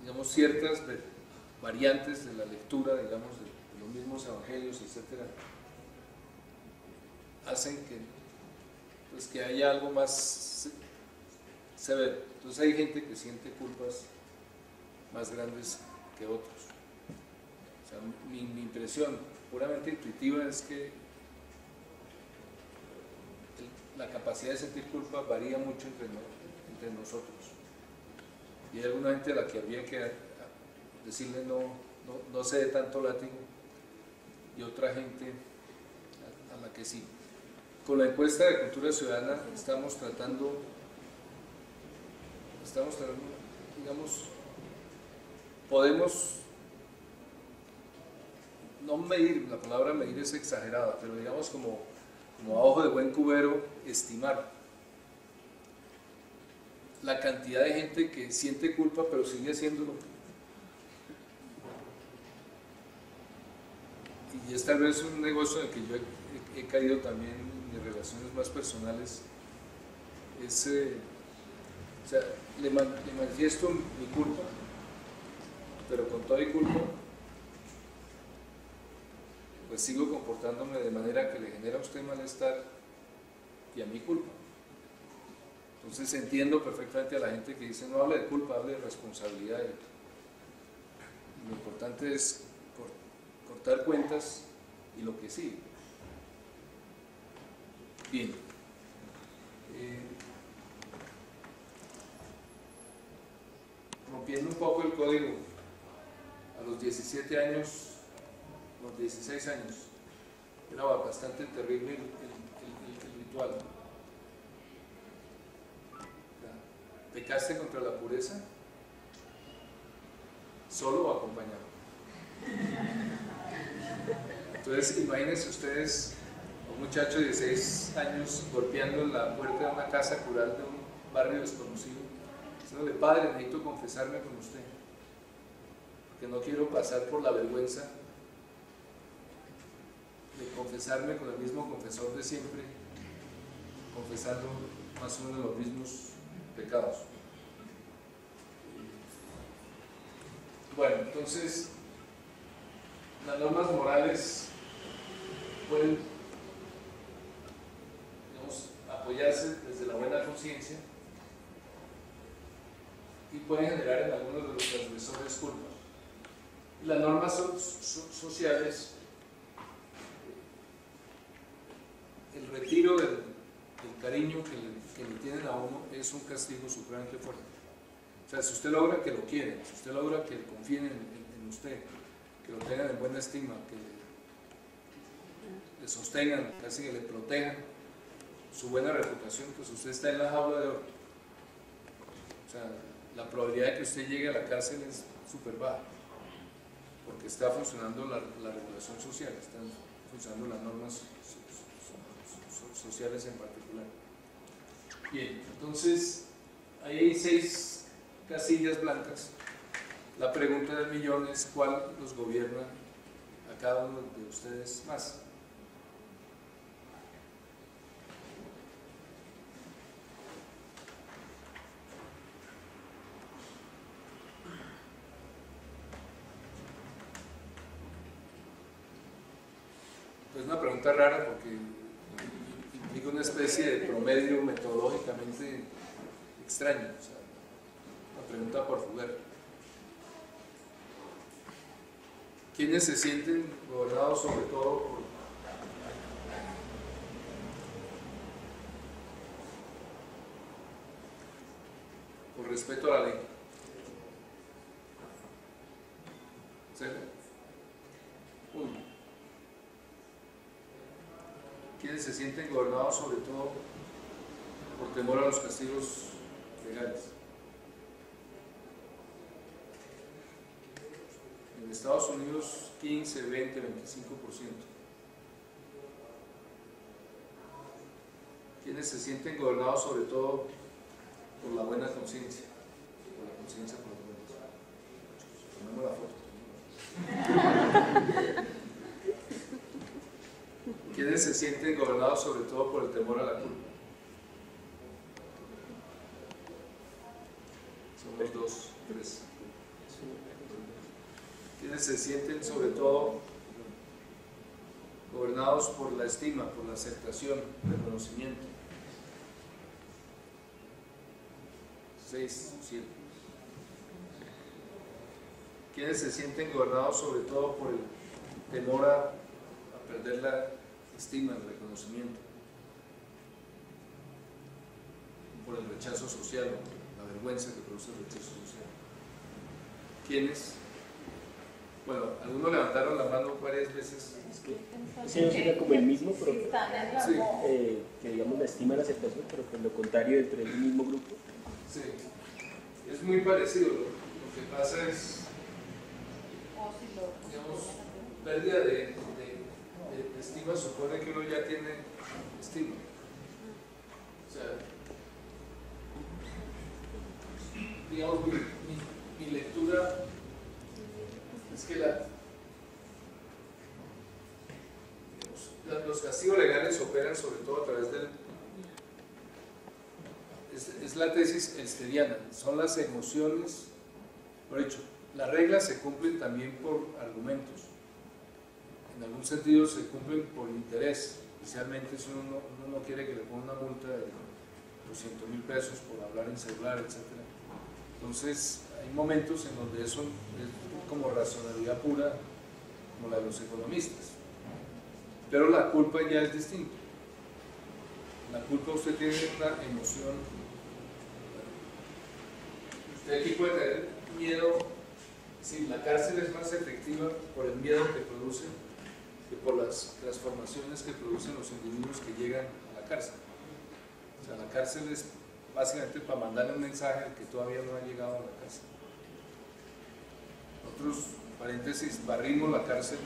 digamos, ciertas variantes de la lectura, digamos, de los mismos evangelios, etcétera, hacen que pues que haya algo más severo. Entonces hay gente que siente culpas más grandes que otros. O sea, mi, impresión puramente intuitiva es que la capacidad de sentir culpa varía mucho entre, entre nosotros. Y hay alguna gente a la que habría que decirle no, no, no sé de tanto látigo y otra gente a la que sí con la encuesta de cultura ciudadana estamos tratando, estamos tratando, digamos, podemos no medir, la palabra medir es exagerada, pero digamos como, como a ojo de buen cubero, estimar. La cantidad de gente que siente culpa pero sigue haciéndolo. Y es tal vez un negocio en el que yo he caído también relaciones más personales, es, eh, o sea, le, manifiesto mi culpa, pero con toda mi culpa, pues sigo comportándome de manera que le genera a usted malestar y a mi culpa. Entonces entiendo perfectamente a la gente que dice no hable de culpa, hable de responsabilidad. Lo importante es cortar cuentas y lo que sigue. Bien. Eh, rompiendo un poco el código, a los 17 años, los 16 años, era bastante terrible el, ritual. ¿Pecaste contra la pureza? ¿Solo o acompañado? Entonces, imagínense ustedes muchacho de 16 años golpeando la puerta de una casa cural de un barrio desconocido, diciéndole, padre, necesito confesarme con usted, que no quiero pasar por la vergüenza de confesarme con el mismo confesor de siempre, confesando más o menos los mismos pecados. Bueno, entonces, las normas morales pueden apoyarse desde la buena conciencia y pueden generar en algunos de los transgresores culpa. Las normas sociales, el retiro del, cariño que le, tienen a uno es un castigo supremamente fuerte. O sea, si usted logra que lo quieren, si usted logra que confíen en, usted, que lo tengan en buena estima, que le, le sostengan, casi que le protejan, su buena reputación, pues usted está en la jaula de oro. O sea, la probabilidad de que usted llegue a la cárcel es súper baja, porque está funcionando la, regulación social, están funcionando las normas sociales en particular. Bien, entonces, hay seis casillas blancas. La pregunta del millón es cuál los gobierna a cada uno de ustedes más. Es una pregunta rara porque implica una especie de promedio metodológicamente extraño, o una pregunta por jugar. ¿Quiénes se sienten gobernados sobre todo por, por respeto a la ley? ¿Serio? Uno. ¿Quiénes se sienten gobernados sobre todo por temor a los castigos legales? En Estados Unidos 15, 20, 25%. ¿Quiénes se sienten gobernados sobre todo por la buena conciencia? Por la conciencia por los buenos. Tomemos la foto. ¿Quiénes se sienten gobernados sobre todo por el temor a la culpa? Somos dos, tres. ¿Quiénes se sienten sobre todo gobernados por la estima, por la aceptación, reconocimiento? Seis, siete. ¿Quiénes se sienten gobernados sobre todo por el temor a, a perder la estima, el reconocimiento, por el rechazo social, la vergüenza que produce el rechazo social. ¿Quiénes? Bueno, algunos levantaron la mano varias veces. Es que ese no sería como el mismo, pero Sí. eh, que digamos la estima la aceptación, pero por lo contrario entre el mismo grupo. Sí, es muy parecido. Lo, lo que pasa es, digamos, pérdida de, de estima supone que uno ya tiene estima. O sea, digamos, mi, mi- lectura es que la, los castigos legales operan sobre todo a través del... Es, la tesis elsteriana, son las emociones, por dicho, las reglas se cumplen también por argumentos, en algún sentido se cumplen por interés, especialmente si uno no, quiere que le ponga una multa de 200 mil pesos por hablar en celular, etc. Entonces, hay momentos en donde eso es como racionalidad pura, como la de los economistas. Pero la culpa ya es distinta. La culpa usted tiene una emoción. Usted aquí puede tener miedo, si la cárcel es más efectiva por el miedo que produce que por las transformaciones que producen los individuos que llegan a la cárcel. O sea, la cárcel es básicamente para mandarle un mensaje al que todavía no ha llegado a la cárcel. Nosotros, paréntesis, barrimos la cárcel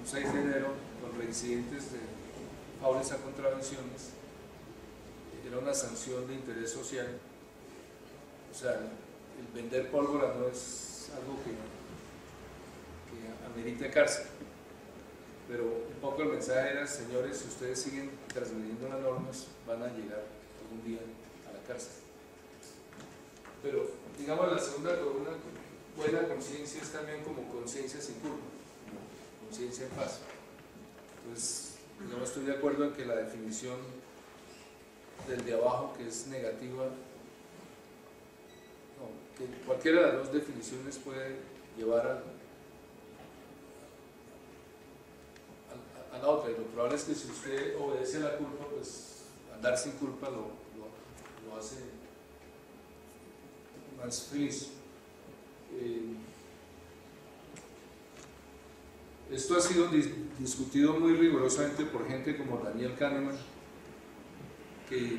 un 6 de enero con reincidentes de faules a contravenciones. Era una sanción de interés social. O sea, el vender pólvora no es algo que, que amerite cárcel. Pero un poco el mensaje era, señores, si ustedes siguen transgrediendo las normas, van a llegar algún día a la cárcel. Pero, digamos, la segunda columna, buena conciencia es también como conciencia sin culpa, conciencia en paz. Entonces, no estoy de acuerdo en que la definición del de abajo, que es negativa, no, que cualquiera de las dos definiciones puede llevar a, la otra. Y lo probable es que si usted obedece a la culpa, pues andar sin culpa lo, lo- hace más feliz. Eh, esto ha sido dis- discutido muy rigurosamente por gente como Daniel Kahneman, que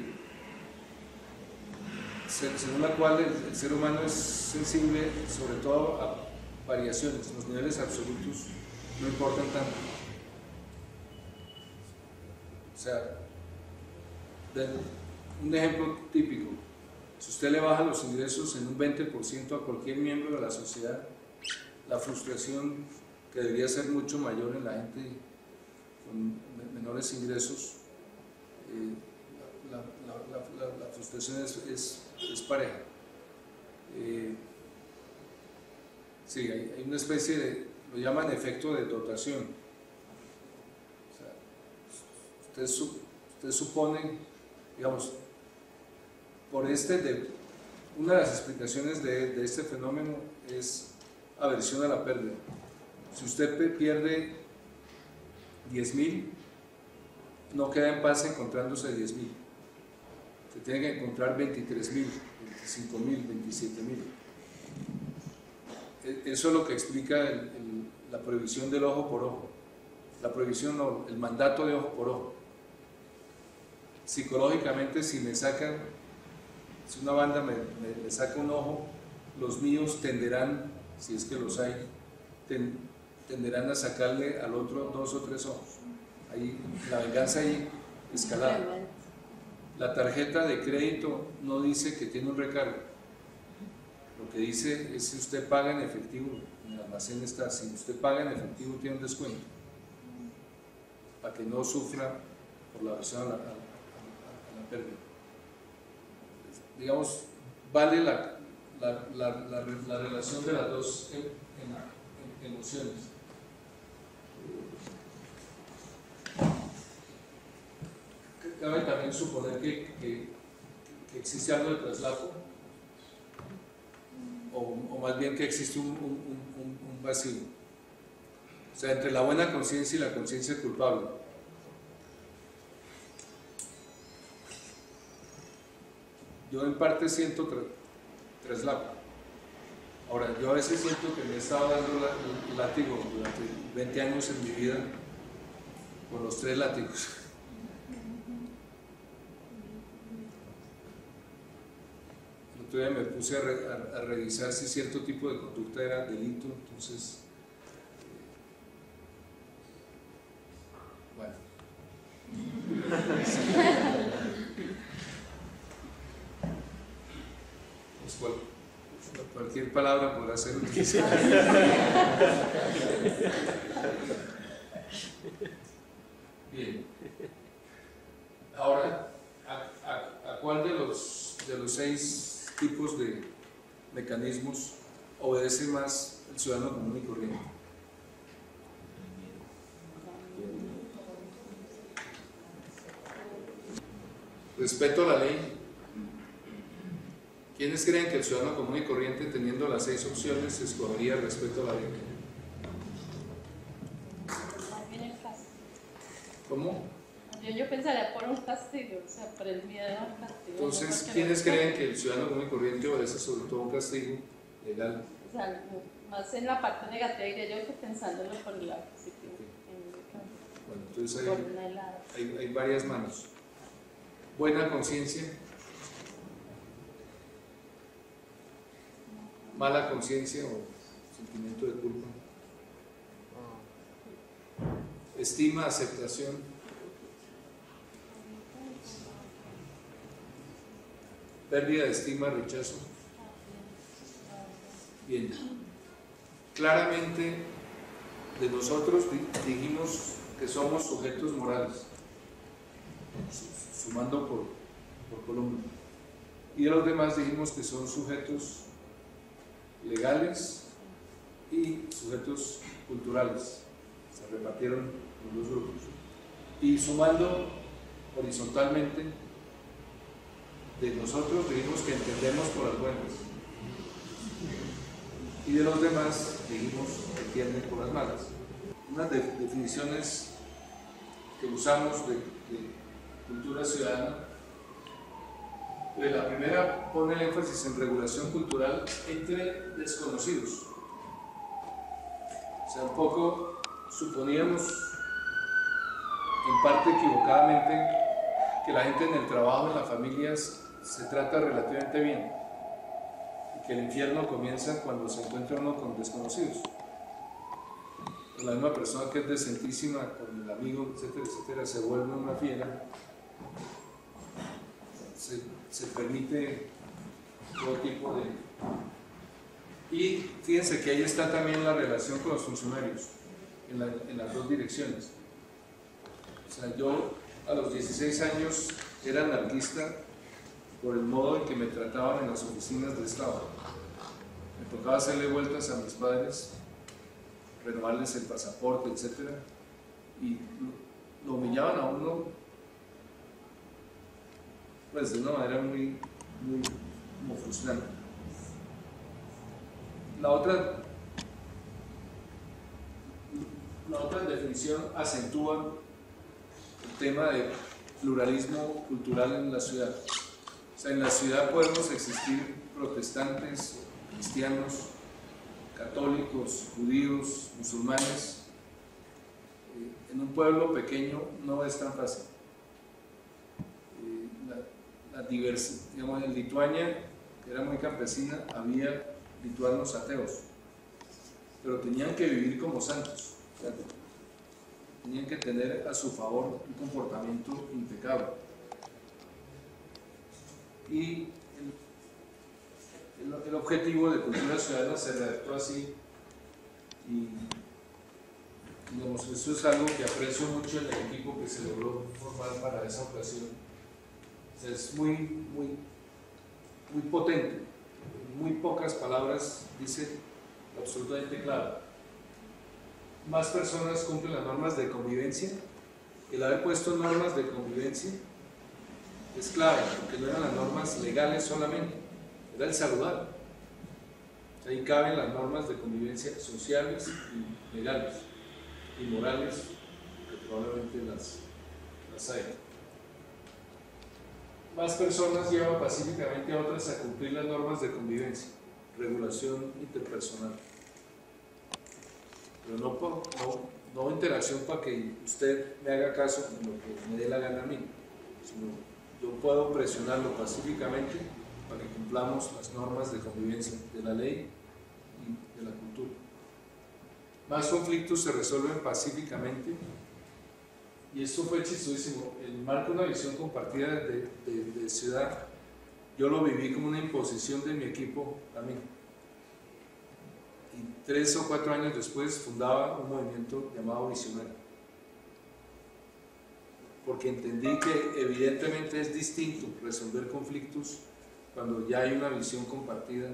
se- según la cual el, el ser humano es sensible sobre todo a variaciones, los niveles absolutos no importan tanto. O sea, un ejemplo típico, si usted le baja los ingresos en un 20% a cualquier miembro de la sociedad, la frustración que debería ser mucho mayor en la gente con menores ingresos, eh, la, frustración es, pareja. Eh, sí, hay, una especie de, lo llaman efecto de dotación. Sea, ustedes, suponen, digamos, por este, de, una de las explicaciones de, este fenómeno es aversión a la pérdida. Si usted pierde 10.000, no queda en paz encontrándose 10.000. Se tiene que encontrar 23.000, 25.000, 27.000. E, eso es lo que explica la prohibición del ojo por ojo. La prohibición, no, el mandato de ojo por ojo. Psicológicamente, si me sacan, si una banda me, saca un ojo, los míos tenderán, si es que los hay, tenderán a sacarle al otro dos o tres ojos. Ahí, la venganza ahí escalada. La tarjeta de crédito no dice que tiene un recargo. Lo que dice es si usted paga en efectivo, en el almacén está, si usted paga en efectivo tiene un descuento. Para que no sufra por la versión a la, Digamos, vale la, la, relación de las dos emociones. Cabe también suponer que, existe algo de traslapo, o, más bien que existe un, un vacío. O sea, entre la buena conciencia y la conciencia culpable. Yo en parte siento traslapo. Ahora, yo a veces siento que me he estado dando látigo durante 20 años en mi vida con los tres látigos. El otro día me puse a, revisar si cierto tipo de conducta era delito, entonces... Eh, [LAUGHS] bueno. cualquier palabra podrá ser utilizada. Bien. Ahora, ¿a, cuál de los, de los seis tipos de mecanismos obedece más el ciudadano común y corriente? Respeto a la ley, ¿Quiénes creen que el ciudadano común y corriente, teniendo las seis opciones, escogería respecto a la ley? ¿Cómo? Yo, pensaría por un castigo, o sea, por el miedo al castigo. Entonces, ¿quiénes creen que el ciudadano común y corriente obedece sobre todo un castigo legal? O sea, más en la parte negativa diría yo que pensándolo por el lado positivo. Bueno, entonces hay, hay varias manos. Buena conciencia. Mala conciencia o sentimiento de culpa. Estima, aceptación. Pérdida de estima, rechazo. Bien. Claramente de nosotros dijimos que somos sujetos morales, sumando por, por Colombia. Y de los demás dijimos que son sujetos legales y sujetos culturales. Se repartieron los dos grupos. Y sumando horizontalmente, de nosotros dijimos que entendemos por las buenas. Y de los demás dijimos que entienden por las malas. Unas definiciones que usamos de, de cultura ciudadana la primera pone el énfasis en regulación cultural entre desconocidos. O sea, un poco suponíamos, en parte equivocadamente, que la gente en el trabajo, en las familias, se trata relativamente bien. Y que el infierno comienza cuando se encuentra uno con desconocidos. La misma persona que es decentísima con el amigo, etcétera, etcétera, se vuelve una fiera. Se se permite todo tipo de... Y fíjense que ahí está también la relación con los funcionarios. en, la- en las dos direcciones. O sea, yo a los 16 años era anarquista por el modo en que me trataban en las oficinas del Estado. Me tocaba hacerle vueltas a mis padres, renovarles el pasaporte, etc. Y lo humillaban a uno pues una manera muy, muy como frustrante. La otra, la otra definición acentúa el tema de pluralismo cultural en la ciudad. O sea, en la ciudad podemos existir protestantes, cristianos, católicos, judíos, musulmanes. Eh, En un pueblo pequeño no es tan fácil. La, la diversi- digamos, en Lituania, que era muy campesina, había lituanos ateos, pero tenían que vivir como santos. tenían que tener a su favor un comportamiento impecable. Y el, el- el objetivo de Cultura Ciudadana se redactó así y digamos, eso es algo que aprecio mucho en el equipo que se logró formar para esa ocasión. Es muy, muy, muy potente. En muy pocas palabras dice absolutamente claro. Más personas cumplen las normas de convivencia. El haber puesto normas de convivencia es clave, porque no eran las normas legales solamente, era el saludar. Ahí caben las normas de convivencia sociales y legales y morales, que probablemente las, las hay. Más personas llevan pacíficamente a otras a cumplir las normas de convivencia, regulación interpersonal. Pero no, no, no interacción para que usted me haga caso en lo que me dé la gana a mí, sino yo puedo presionarlo pacíficamente para que cumplamos las normas de convivencia de la ley y de la cultura. Más conflictos se resuelven pacíficamente y esto fue chistosísimo. El marco de una visión compartida de, ciudad, yo lo viví como una imposición de mi equipo a mí. Y tres o cuatro años después fundaba un movimiento llamado Visionario. Porque entendí que evidentemente es distinto resolver conflictos cuando ya hay una visión compartida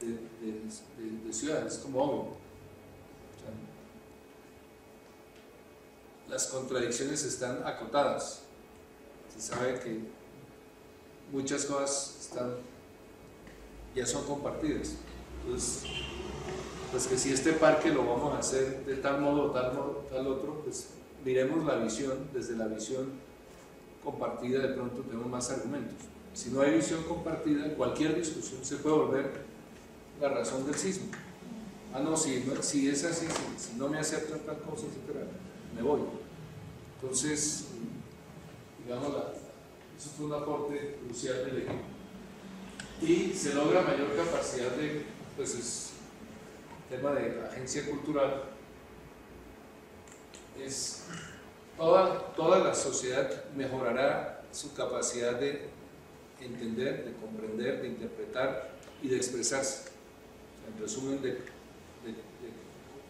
de ciudad, es como obvio. O sea, las contradicciones están acotadas. Se sabe que muchas cosas están, ya son compartidas. Entonces, pues que si este parque lo vamos a hacer de tal modo o tal, modo, tal otro, pues miremos la visión, desde la visión compartida de pronto tenemos más argumentos. Si no hay visión compartida, cualquier discusión se puede volver la razón del sismo. Ah, no, si, si es así, si, si no me aceptan tal cosa, etcétera, me voy. Entonces, digamos, la- eso fue un aporte crucial del equipo. Y se logra mayor capacidad de, pues es tema de agencia cultural, es toda, toda la sociedad mejorará su capacidad de entender, de comprender, de interpretar y de expresarse. En resumen, de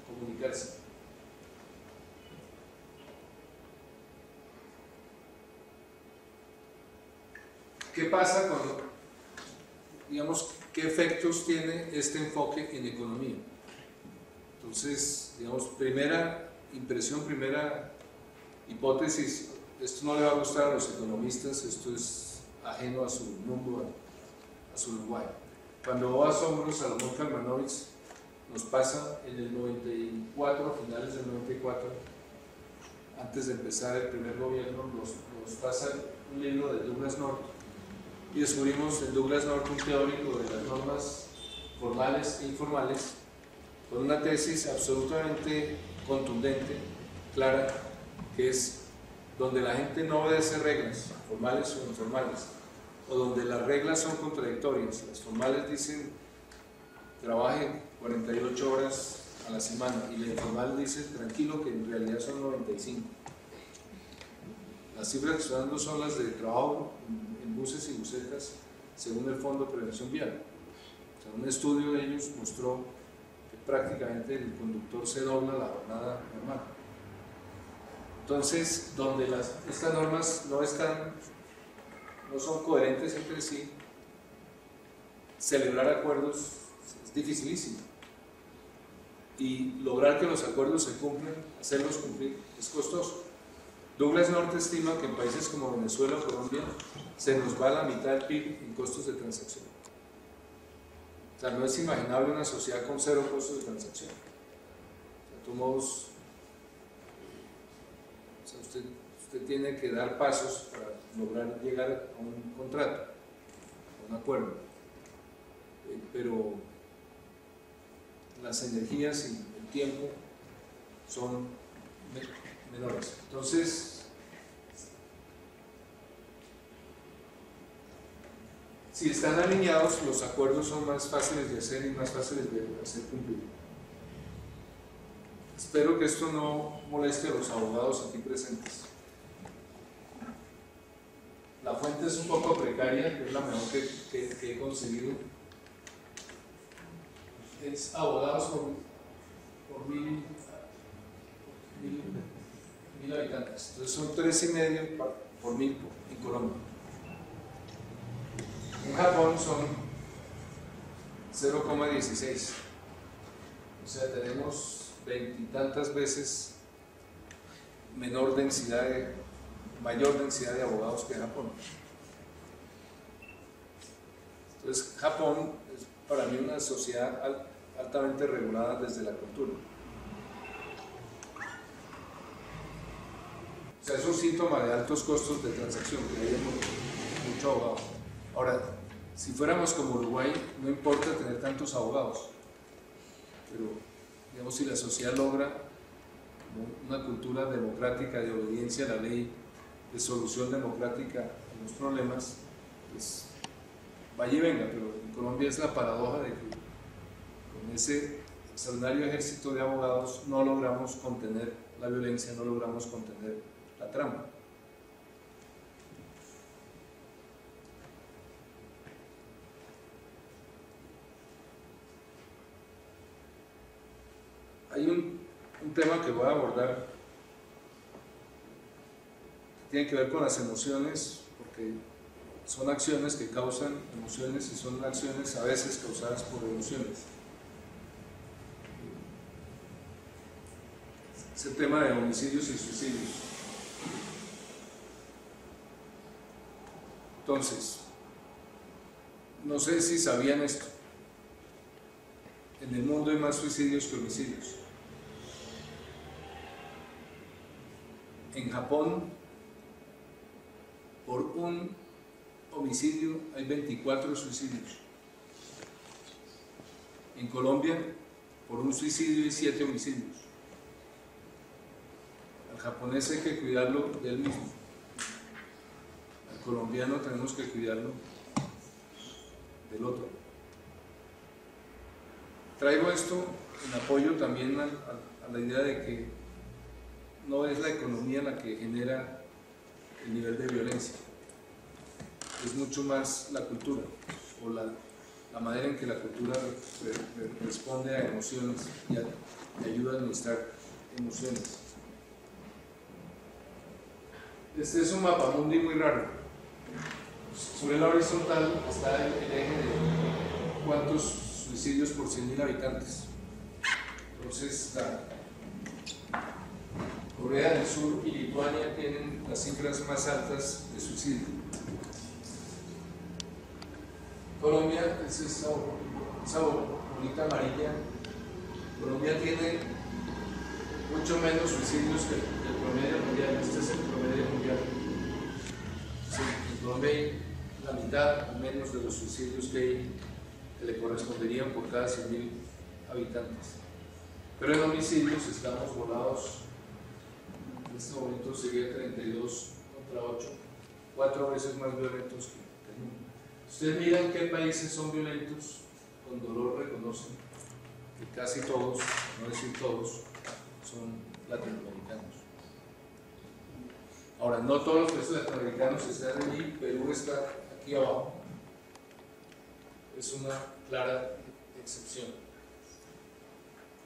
comunicarse. ¿Qué pasa cuando, digamos, qué efectos tiene este enfoque en economía? Entonces, digamos, primera impresión, primera hipótesis, esto no le va a gustar a los economistas, esto es ajeno a su mundo, a, a su lenguaje. Cuando va a Asombros, Salomón Kalmanovitz nos pasa en el 94, finales del 94, antes de empezar el primer gobierno, nos, pasa un libro de Douglas North y descubrimos en Douglas North un teórico de las normas formales e informales con una tesis absolutamente contundente, clara, que es donde la gente no obedece reglas, formales o informales, o donde las reglas son contradictorias. Las formales dicen trabaje 48 horas a la semana y la informal dice tranquilo que en realidad son 95. Las cifras que estoy dando son las de trabajo buses y busetas según el Fondo de Prevención Vial. O sea, un estudio de ellos mostró prácticamente el conductor se dobla la jornada normal. Entonces, donde las, estas normas no están, no son coherentes entre sí, celebrar acuerdos es dificilísimo. Y lograr que los acuerdos se cumplan, hacerlos cumplir, es costoso. Douglas North estima que en países como Venezuela o Colombia se nos va la mitad del PIB en costos de transacción. O sea, no es imaginable una sociedad con cero costos de transacción. O sea, usted, usted tiene que dar pasos para lograr llegar a un contrato, a un acuerdo. Eh, pero las energías y el tiempo son Entonces, si están alineados, los acuerdos son más fáciles de hacer y más fáciles de hacer cumplir. Espero que esto no moleste a los abogados aquí presentes. La fuente es un poco precaria, es la mejor que, he conseguido. Es abogados por, mil, mil, habitantes. Entonces son tres y medio por mil en Colombia. En Japón son 0,16. O sea, tenemos veintitantas veces menor densidad de, mayor densidad de abogados que Japón. Entonces, Japón es para mí una sociedad altamente regulada desde la cultura. Sea, es un síntoma de altos costos de transacción, que hay mucho abogado. Ahora, si fuéramos como Uruguay, no importa tener tantos abogados, pero digamos si la sociedad logra una cultura democrática de obediencia a la ley, de solución democrática a los problemas, pues vaya y venga, pero en Colombia es la paradoja de que con ese extraordinario ejército de abogados no logramos contener la violencia, no logramos contener la trampa. hay un, tema que voy a abordar que tiene que ver con las emociones, porque son acciones que causan emociones y son acciones a veces causadas por emociones. Es el tema de homicidios y suicidios. Entonces, no sé si sabían esto. En el mundo hay más suicidios que homicidios. En Japón, por un homicidio hay 24 suicidios. En Colombia, por un suicidio hay 7 homicidios. Al japonés hay que cuidarlo de él mismo. Colombiano tenemos que cuidarlo del otro. Traigo esto en apoyo también a la idea de que no es la economía la que genera el nivel de violencia, es mucho más la cultura o la, manera en que la cultura responde a emociones y, ayuda a administrar emociones. Este es un mapa mundi muy raro. Sobre la horizontal está el, eje de cuántos suicidios por 100.000 habitantes. Entonces, Corea del Sur y Lituania tienen las cifras más altas de suicidio. Colombia es esa, bonita amarilla. Colombia tiene mucho menos suicidios que el promedio mundial. Este es el promedio mundial. Hay la mitad o menos de los suicidios que, le corresponderían por cada 100.000 habitantes. Pero en homicidios estamos volados en este momento sería 32 contra 8, cuatro veces más violentos que mundo. Ustedes miran qué países son violentos, con dolor reconocen que casi todos, no decir todos, son latinoamericanos. Ahora, no todos los países latinoamericanos están allí, Perú está aquí abajo. Es una clara excepción.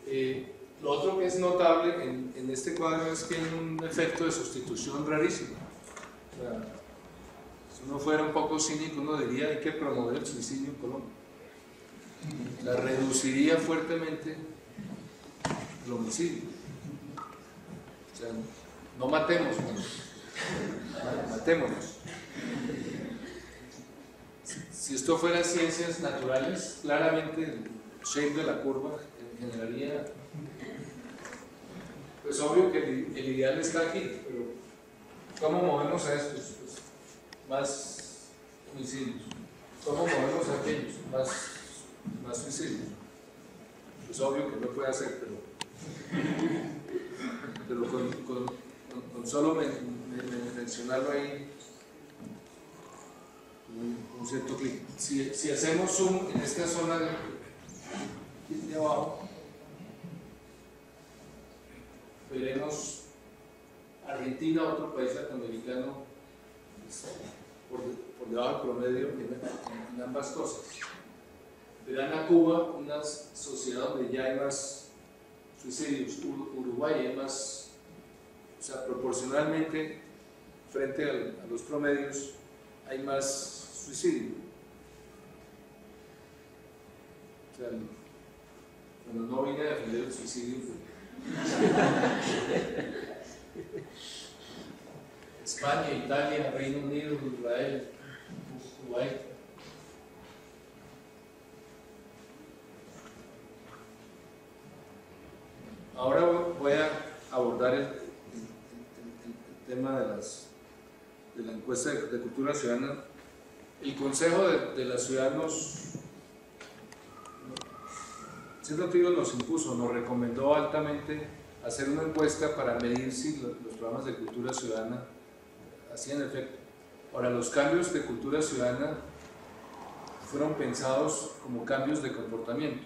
Eh, lo otro que es notable en, este cuadro es que hay un efecto de sustitución rarísimo. O sea, si uno fuera un poco cínico, uno diría hay que promover el suicidio en Colombia. La reduciría fuertemente el homicidio. O sea, no matemos, matémonos. Si esto fuera ciencias naturales, claramente el shape de la curva generaría pues obvio que el, ideal está aquí, pero ¿cómo movemos a estos? Pues, más suicidios. ¿Cómo movemos a aquellos? Más, más suicidios. Pues obvio que no puede hacer, pero, pero con, solo mencionarlo ahí, un, cierto clic. Si, hacemos zoom en esta zona de, de abajo, veremos Argentina, otro país latinoamericano, por, por debajo del promedio en, ambas cosas. Verán a Cuba una sociedad donde ya hay más suicidios, Uruguay hay más, o sea, proporcionalmente frente a, los promedios hay más suicidio. O sea, cuando no vine a defender el suicidio, [LAUGHS] España, Italia, Reino Unido, Israel, Kuwait. Ahora voy a abordar el, tema de, las, de la encuesta de, cultura ciudadana. El Consejo de, de la Ciudad nos, Centro nos impuso, nos recomendó altamente hacer una encuesta para medir si los programas de cultura ciudadana hacían efecto. Ahora, los cambios de cultura ciudadana fueron pensados como cambios de comportamiento,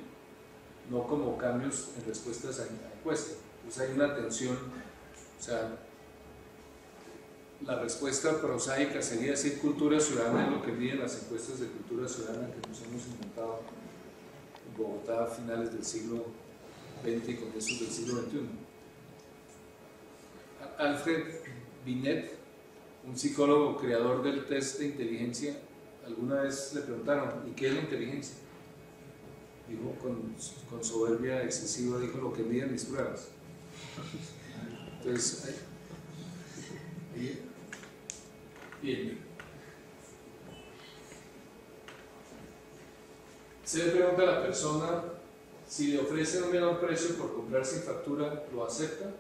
no como cambios en respuestas a la encuesta. Entonces hay una tensión, o sea, la respuesta prosaica sería decir cultura ciudadana es lo que miden las encuestas de cultura ciudadana que nos hemos inventado Bogotá a finales del siglo XX y comienzos del siglo XXI. Alfred Binet, un psicólogo creador del test de inteligencia, alguna vez le preguntaron, ¿y qué es la inteligencia? Dijo con, con soberbia excesiva, dijo lo que miden mis pruebas. Entonces, bien. Se le pregunta a la persona si le ofrecen un menor precio por comprar sin factura, ¿lo acepta?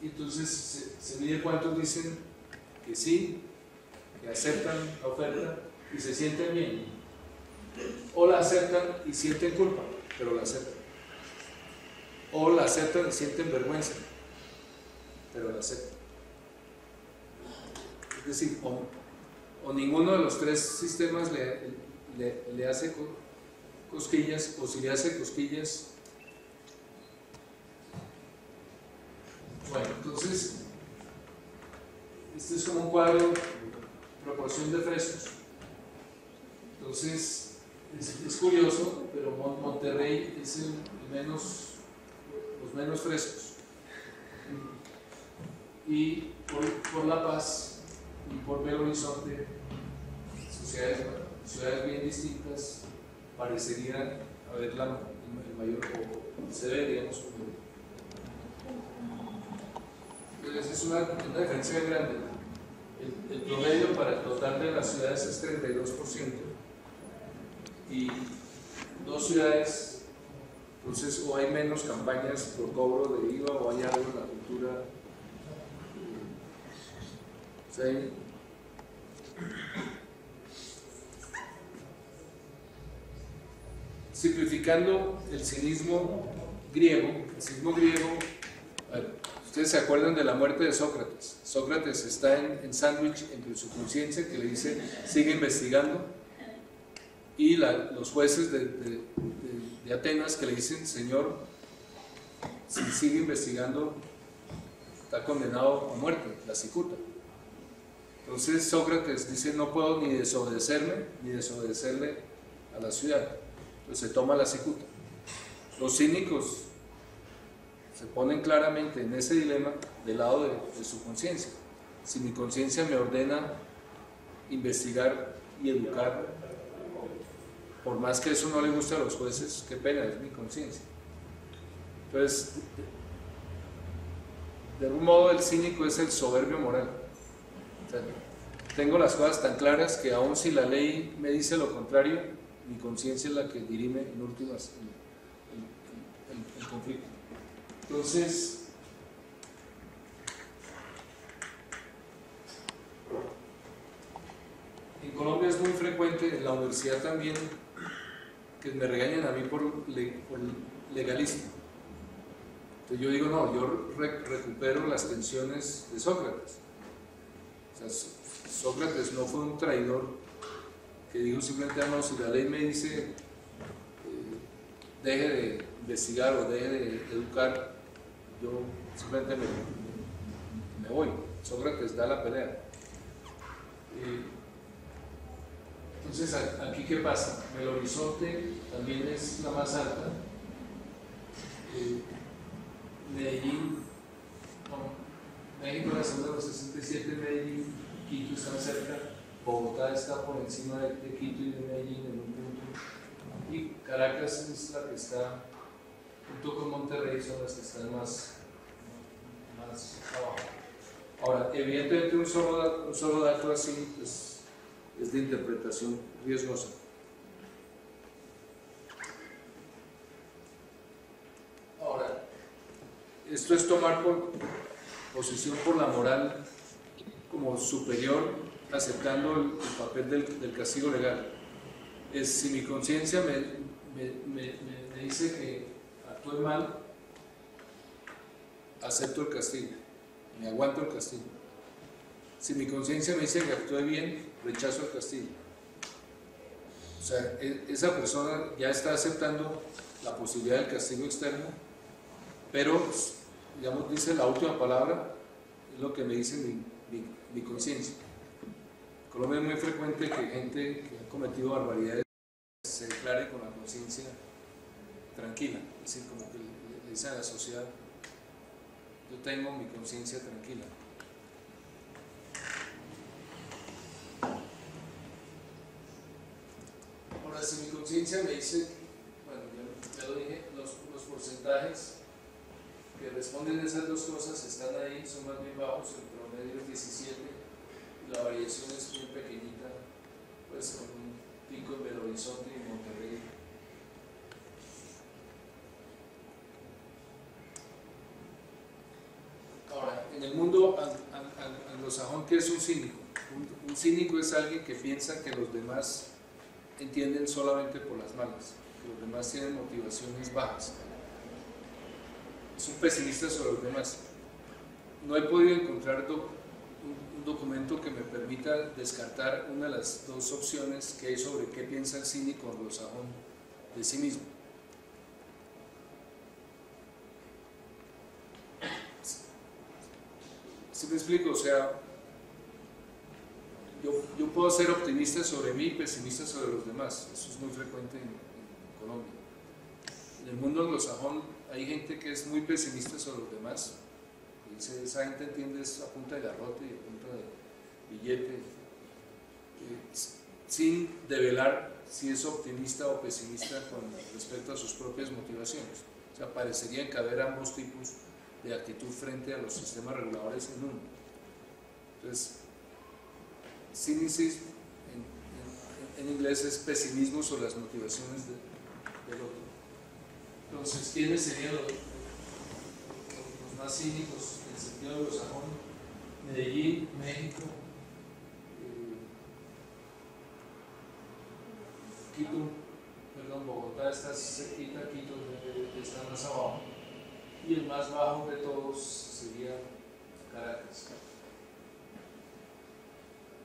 Y entonces se, mide cuántos dicen que sí, que aceptan la oferta y se sienten bien. O la aceptan y sienten culpa, pero la aceptan. O la aceptan y sienten vergüenza, pero la aceptan. Es decir, o, o ninguno de los tres sistemas le, le, hace cosquillas o si le hace cosquillas. Bueno, entonces, este es como un cuadro proporción de frescos. Entonces, es, curioso, pero Monterrey es el, menos, los menos frescos. Y por, por La Paz y por Belo Horizonte, sociedades ciudades bien distintas parecerían haber la, el mayor o se ve, digamos, Entonces es una, una diferencia grande. El, el, promedio para el total de las ciudades es 32% y dos ciudades, entonces o hay menos campañas por cobro de IVA o hay algo en la cultura. Simplificando el cinismo griego, el cinismo griego, ustedes se acuerdan de la muerte de Sócrates. Sócrates está en, sándwich entre su conciencia que le dice, sigue investigando, y los jueces de, Atenas que le dicen, Señor, si sigue investigando, está condenado a muerte, la cicuta. Entonces Sócrates dice, no puedo ni desobedecerme, ni desobedecerle a la ciudad. Entonces se toma la cicuta. Los cínicos se ponen claramente en ese dilema del lado de, de su conciencia. Si mi conciencia me ordena investigar y educar, por más que eso no le guste a los jueces, qué pena, es mi conciencia. Entonces, de algún modo el cínico es el soberbio moral. Tengo las cosas tan claras que aun si la ley me dice lo contrario, mi conciencia es la que dirime en últimas el, conflicto. Entonces, en Colombia es muy frecuente, en la universidad también, que me regañen a mí por, le- por legalismo. Entonces yo digo, no, yo re- recupero las tensiones de Sócrates. Sócrates no fue un traidor que dijo simplemente, ah, no, si la ley me dice, eh, deje de investigar o deje de educar, yo simplemente me, me voy. Sócrates da la pelea. Entonces, aquí qué pasa? El horizonte también es la más alta. Eh, Medellín, México la segunda los 67, Medellín, Quito están cerca, Bogotá está por encima de, Quito y de Medellín en un punto, y Caracas es la que está, junto con Monterrey, son las que están más, más abajo. Ahora, evidentemente un solo, un solo dato así pues, es de interpretación riesgosa. Ahora, esto es tomar por- posición por la moral como superior, aceptando el, el papel del, castigo legal. Es si mi conciencia me, me- me- me- dice que actúe mal, acepto el castigo, me aguanto el castigo. Si mi conciencia me dice que actúe bien, rechazo el castigo. O sea, e- esa persona ya está aceptando la posibilidad del castigo externo, pero, digamos, dice la última palabra, es lo que me dice mi, mi- mi conciencia. En Colombia es muy frecuente que gente que ha cometido barbaridades se declare con la conciencia tranquila, es decir, como que le, le dice a la sociedad, yo tengo mi conciencia tranquila. Ahora, si mi conciencia me dice, bueno, ya, ya lo dije, los porcentajes que responden esas dos cosas están ahí, son más bien bajos, el promedio es 17, y la variación es muy pequeñita, pues con un pico en Belo Horizonte y Monterrey. Ahora, en el mundo an- an- an- anglosajón, ¿qué es un cínico? Un, un cínico es alguien que piensa que los demás entienden solamente por las malas, que los demás tienen motivaciones bajas. Es un pesimista sobre los demás. No he podido encontrar un, documento que me permita descartar una de las dos opciones que hay sobre qué piensa el cínico anglosajón de sí mismo. ¿Sí me explico? O sea, yo, yo puedo ser optimista sobre mí y pesimista sobre los demás. Eso es muy frecuente en, en Colombia. En el mundo anglosajón hay gente que es muy pesimista sobre los demás. Dice, esa gente entiende es a punta de garrote y a punta de billete, sin develar si es optimista o pesimista con respecto a sus propias motivaciones. O sea, parecerían caber ambos tipos de actitud frente a los sistemas reguladores en uno. Entonces, cynicism en, inglés es pesimismo sobre las motivaciones de- del otro. Entonces, ¿quiénes serían los, los más cínicos en el sentido de los sajón? Medellín, México, eh, Quito, perdón, Bogotá está cerquita, Quito eh, está más abajo. Y el más bajo de todos sería Caracas.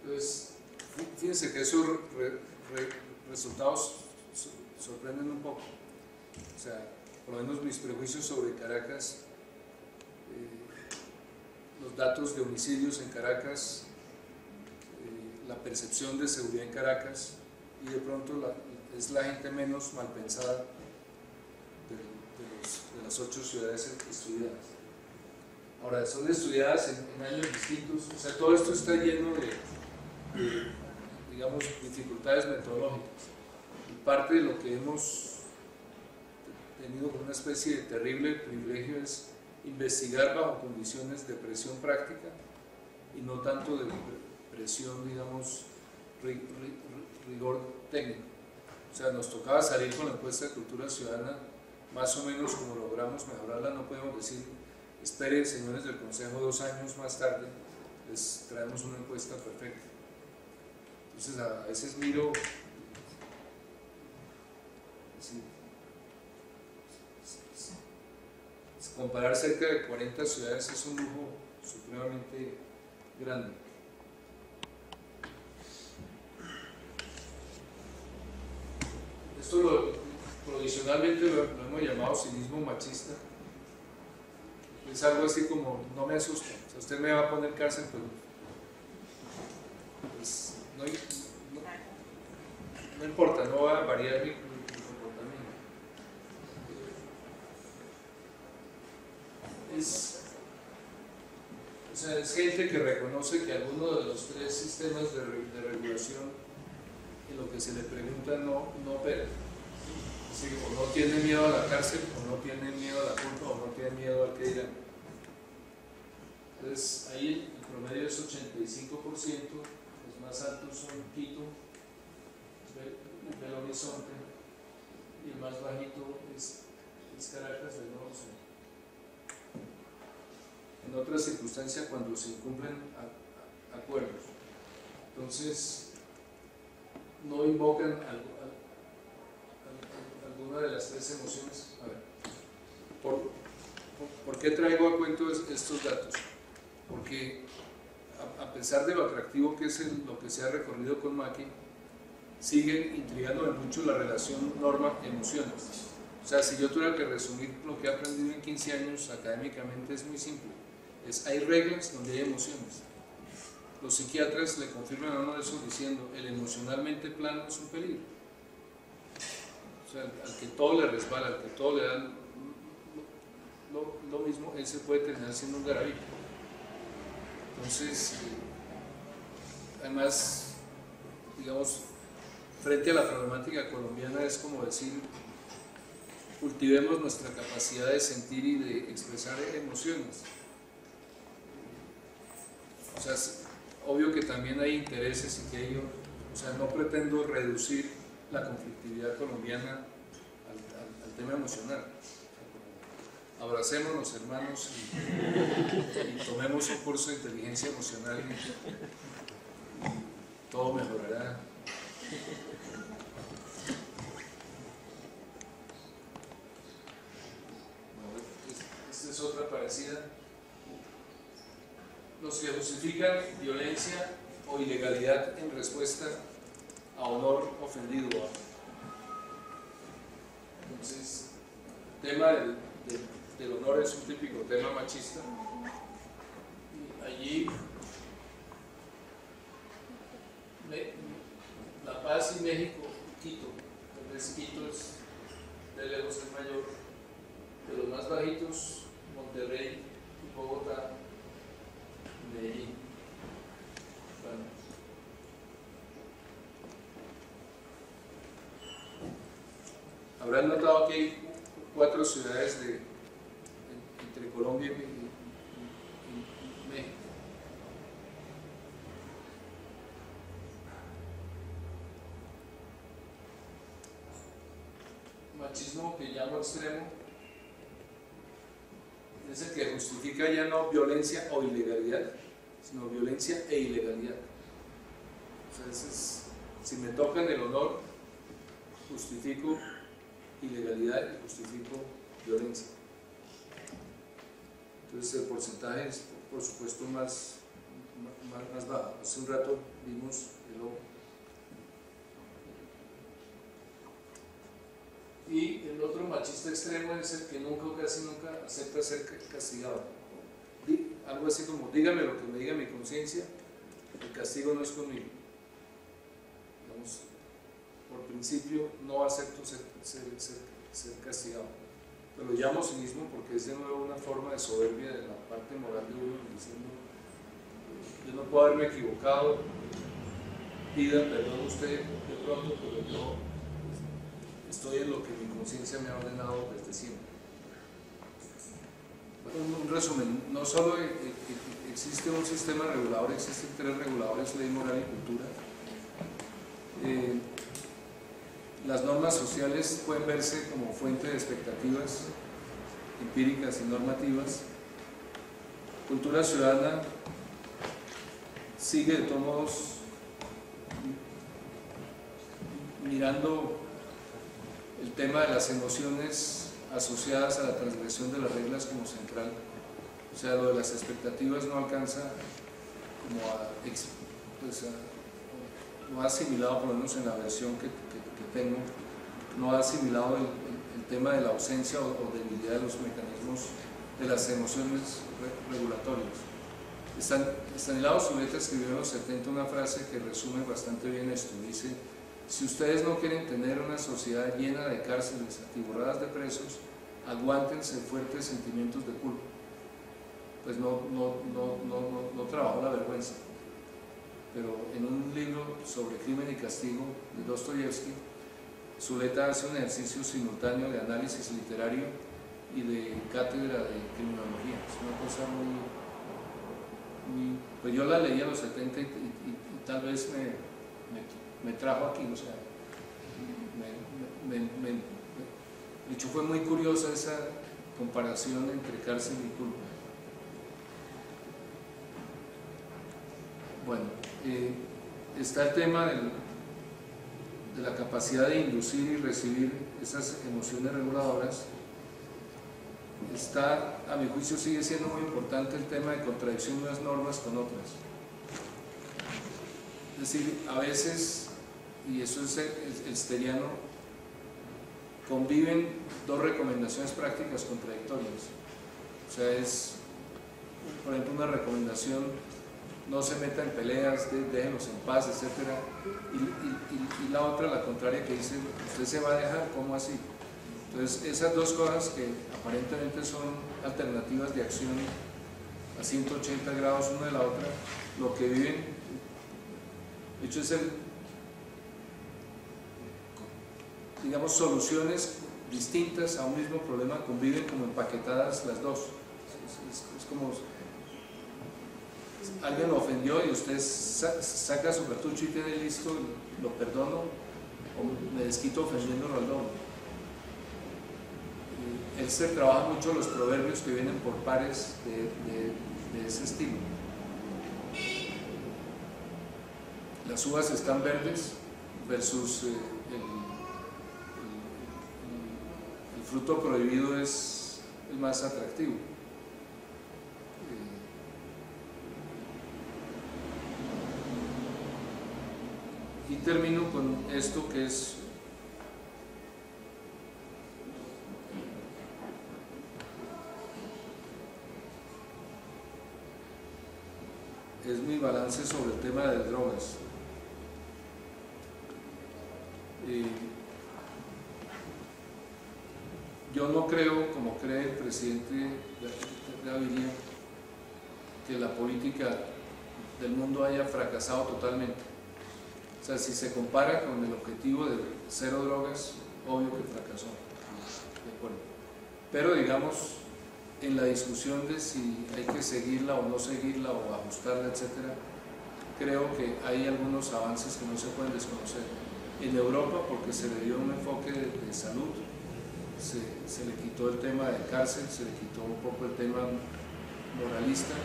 Entonces, fí- fíjense que esos re- re- resultados so- sorprenden un poco. O sea, por menos mis prejuicios sobre Caracas, eh, los datos de homicidios en Caracas, eh, la percepción de seguridad en Caracas y de pronto la- es la gente menos mal pensada de las ocho ciudades estudiadas. Ahora, son estudiadas en, en años distintos, o sea, todo esto está lleno de, digamos, dificultades metodológicas. Y parte de lo que hemos tenido una especie de terrible privilegio es investigar bajo condiciones de presión práctica y no tanto de presión, digamos, ri- ri- rigor técnico. O sea, nos tocaba salir con la encuesta de cultura ciudadana, más o menos como logramos mejorarla, no podemos decir, esperen señores del Consejo dos años más tarde, les traemos una encuesta perfecta. Entonces a veces miro, comparar cerca de 40 ciudades es un lujo supremamente grande. Esto lo, provisionalmente lo, hemos llamado cinismo machista. Es algo así como, no me asusta, sea, usted me va a poner cárcel, pero pues, no, no- no importa, no va a variar mi, mi- mi comportamiento. Es, o sea, es gente que reconoce que alguno de los tres sistemas de, de regulación en lo que se le pregunta no, no opera. Decir, o no tiene miedo a la cárcel, o no tiene miedo a la culpa, o no tiene miedo al que dirán. Entonces, ahí el promedio es 85%, los más altos son Quito, Be- Belo Horizonte, y el más bajito es, es Caracas del Nuevo. En otras circunstancias, cuando se incumplen acuerdos. Entonces, no invocan al- al- al- alguna de las tres emociones. A ver, ¿por, qué traigo a cuento es- estos datos? Porque a, pesar de lo atractivo que es lo que se ha recorrido con Maki, sigue intrigándome mucho la relación norma-emociones. O sea, si yo tuviera que resumir lo que he aprendido en 15 años académicamente, es muy simple. Es, hay reglas donde hay emociones. Los psiquiatras le confirman a uno de eso diciendo, el emocionalmente plano es un peligro. O sea, al, que todo le resbala, al que todo le da lo, lo- lo mismo, ese puede terminar siendo un garabito. Entonces, eh, además, digamos, frente a la problemática colombiana es como decir, cultivemos nuestra capacidad de sentir y de expresar emociones. O sea, obvio que también hay intereses y que hay, o sea, no pretendo reducir la conflictividad colombiana al, tema emocional. Abracémonos hermanos y, tomemos un curso de inteligencia emocional y, y todo mejorará. Esta es otra parecida. Los que justifican violencia o ilegalidad en respuesta a honor ofendido. Entonces, el tema del, honor es un típico tema machista. Allí, La Paz y México, Quito. Tal vez Quito es de lejos el mayor. De los más bajitos, Monterrey y Bogotá, Bueno. Habrán notado que hay cuatro ciudades de, en- entre Colombia y México. Machismo que llamo extremo es el que justifica ya no violencia o ilegalidad, sino violencia e ilegalidad. O sea, es- si me tocan el honor, justifico ilegalidad y justifico violencia. Entonces el porcentaje es, por supuesto, más, más, más bajo. Hace un rato vimos el Y el otro machista extremo es el que nunca o casi nunca acepta ser ca- castigado. Algo así como, dígame lo que me diga mi conciencia, el castigo no es conmigo. Digamos, por principio no acepto ser, castigado. Pero lo llamo cinismo porque es de nuevo una forma de soberbia de la parte moral de uno, diciendo, yo no puedo haberme equivocado, pida perdón usted de pronto, pero yo estoy en lo que mi conciencia me ha ordenado desde siempre. Un resumen, no solo e, e, e, existe un sistema regulador, existen tres reguladores, ley, moral y cultura. Eh, las normas sociales pueden verse como fuente de expectativas empíricas y normativas. Cultura ciudadana sigue de todos modos mirando el tema de las emociones asociadas a la transgresión de las reglas como central. O sea, lo de las expectativas no alcanza como a, pues no ha asimilado, por lo menos en la versión que, tengo, no ha asimilado el, tema de la ausencia o, debilidad de los mecanismos de las emociones regulatorias. Estanislao Zuleta escribió en los 70 una frase que resume bastante bien esto. Dice, si ustedes no quieren tener una sociedad llena de cárceles atiborradas de presos, aguántense fuertes sentimientos de culpa. Pues no, no, no, no, trabajo la vergüenza. Pero en un libro sobre crimen y castigo de Dostoyevsky, Zuleta hace un ejercicio simultáneo de análisis literario y de cátedra de criminología. Es una cosa muy... muy pues yo la leí a los 70 y, tal vez me me trajo aquí, o sea, me, de hecho fue muy curiosa esa comparación entre cárcel y culpa. Bueno, eh, está el tema de la capacidad de inducir y recibir esas emociones reguladoras. Está, a mi juicio, sigue siendo muy importante el tema de contradicción de unas normas con otras. Es decir, a veces y eso es el, esteriano, conviven dos recomendaciones prácticas contradictorias. O sea, es, por ejemplo, una recomendación, no se meta en peleas, déjenos en paz, etc. Y, y, la otra, la contraria, que dice, usted se va a dejar, ¿cómo así? Entonces, esas dos cosas que aparentemente son alternativas de acción a 180 grados una de la otra, lo que viven, de hecho es el digamos, soluciones distintas a un mismo problema conviven como empaquetadas las dos. Es, como alguien lo ofendió y usted saca su cartucho y tiene listo, lo perdono o me desquito ofendiéndolo al doble. Él se trabaja mucho los proverbios que vienen por pares de, ese estilo. Las uvas están verdes versus eh, fruto prohibido es el más atractivo. Y termino con esto que es es mi balance sobre el tema de drogas. Yo no creo, como cree el presidente Gaviria, que la política del mundo haya fracasado totalmente. O sea, si se compara con el objetivo de cero drogas, obvio que fracasó. Pero digamos, en la discusión de si hay que seguirla o no seguirla o ajustarla, etcétera, creo que hay algunos avances que no se pueden desconocer. En Europa, porque se le dio un enfoque de salud, se, le quitó el tema de cárcel, se le quitó un poco el tema moralista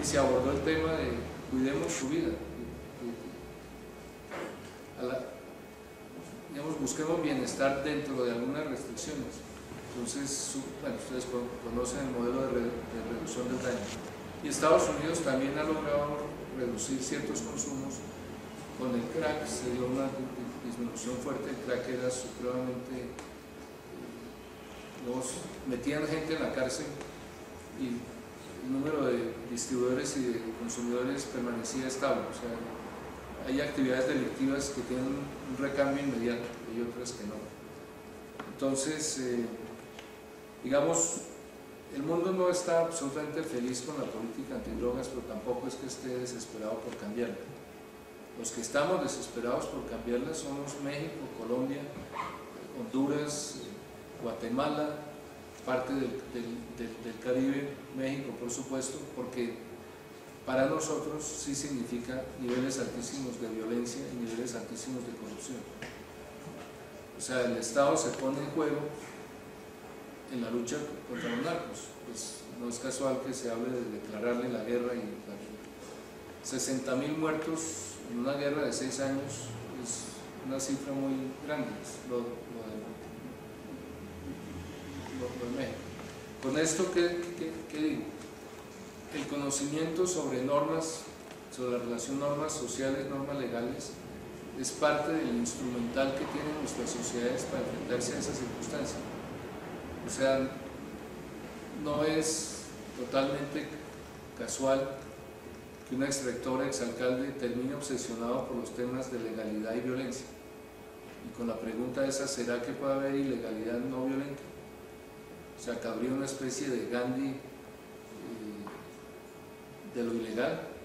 y se abordó el tema de cuidemos su vida. digamos, busquemos bienestar dentro de algunas restricciones. Entonces, bueno, ustedes conocen el modelo de, reducción del daño. Y Estados Unidos también ha logrado reducir ciertos consumos. Con el crack se dio una disminución fuerte, el crack era supremamente metían gente en la cárcel y el número de distribuidores y de consumidores permanecía estable. Hay actividades delictivas que tienen un recambio inmediato y otras que no. Entonces, eh, digamos, el mundo no está absolutamente feliz con la política antidrogas, pero tampoco es que esté desesperado por cambiarla. Los que estamos desesperados por cambiarla somos México, Colombia, Honduras, Guatemala, parte del, del, Caribe, México por supuesto, porque para nosotros sí significa niveles altísimos de violencia y niveles altísimos de corrupción. O sea, el Estado se pone en juego en la lucha contra los narcos. Pues no es casual que se hable de declararle la guerra y 60 mil muertos en una guerra de seis años es una cifra muy grande, Con esto, ¿qué, qué digo? El conocimiento sobre normas, sobre la relación normas sociales, normas legales, es parte del instrumental que tienen nuestras sociedades para enfrentarse a esas circunstancias. O sea, no es totalmente casual que un exrector, exalcalde termine obsesionado por los temas de legalidad y violencia. Y con la pregunta esa, ¿será que puede haber ilegalidad no violenta? O sea, que habría una especie de Gandhi eh, de lo ilegal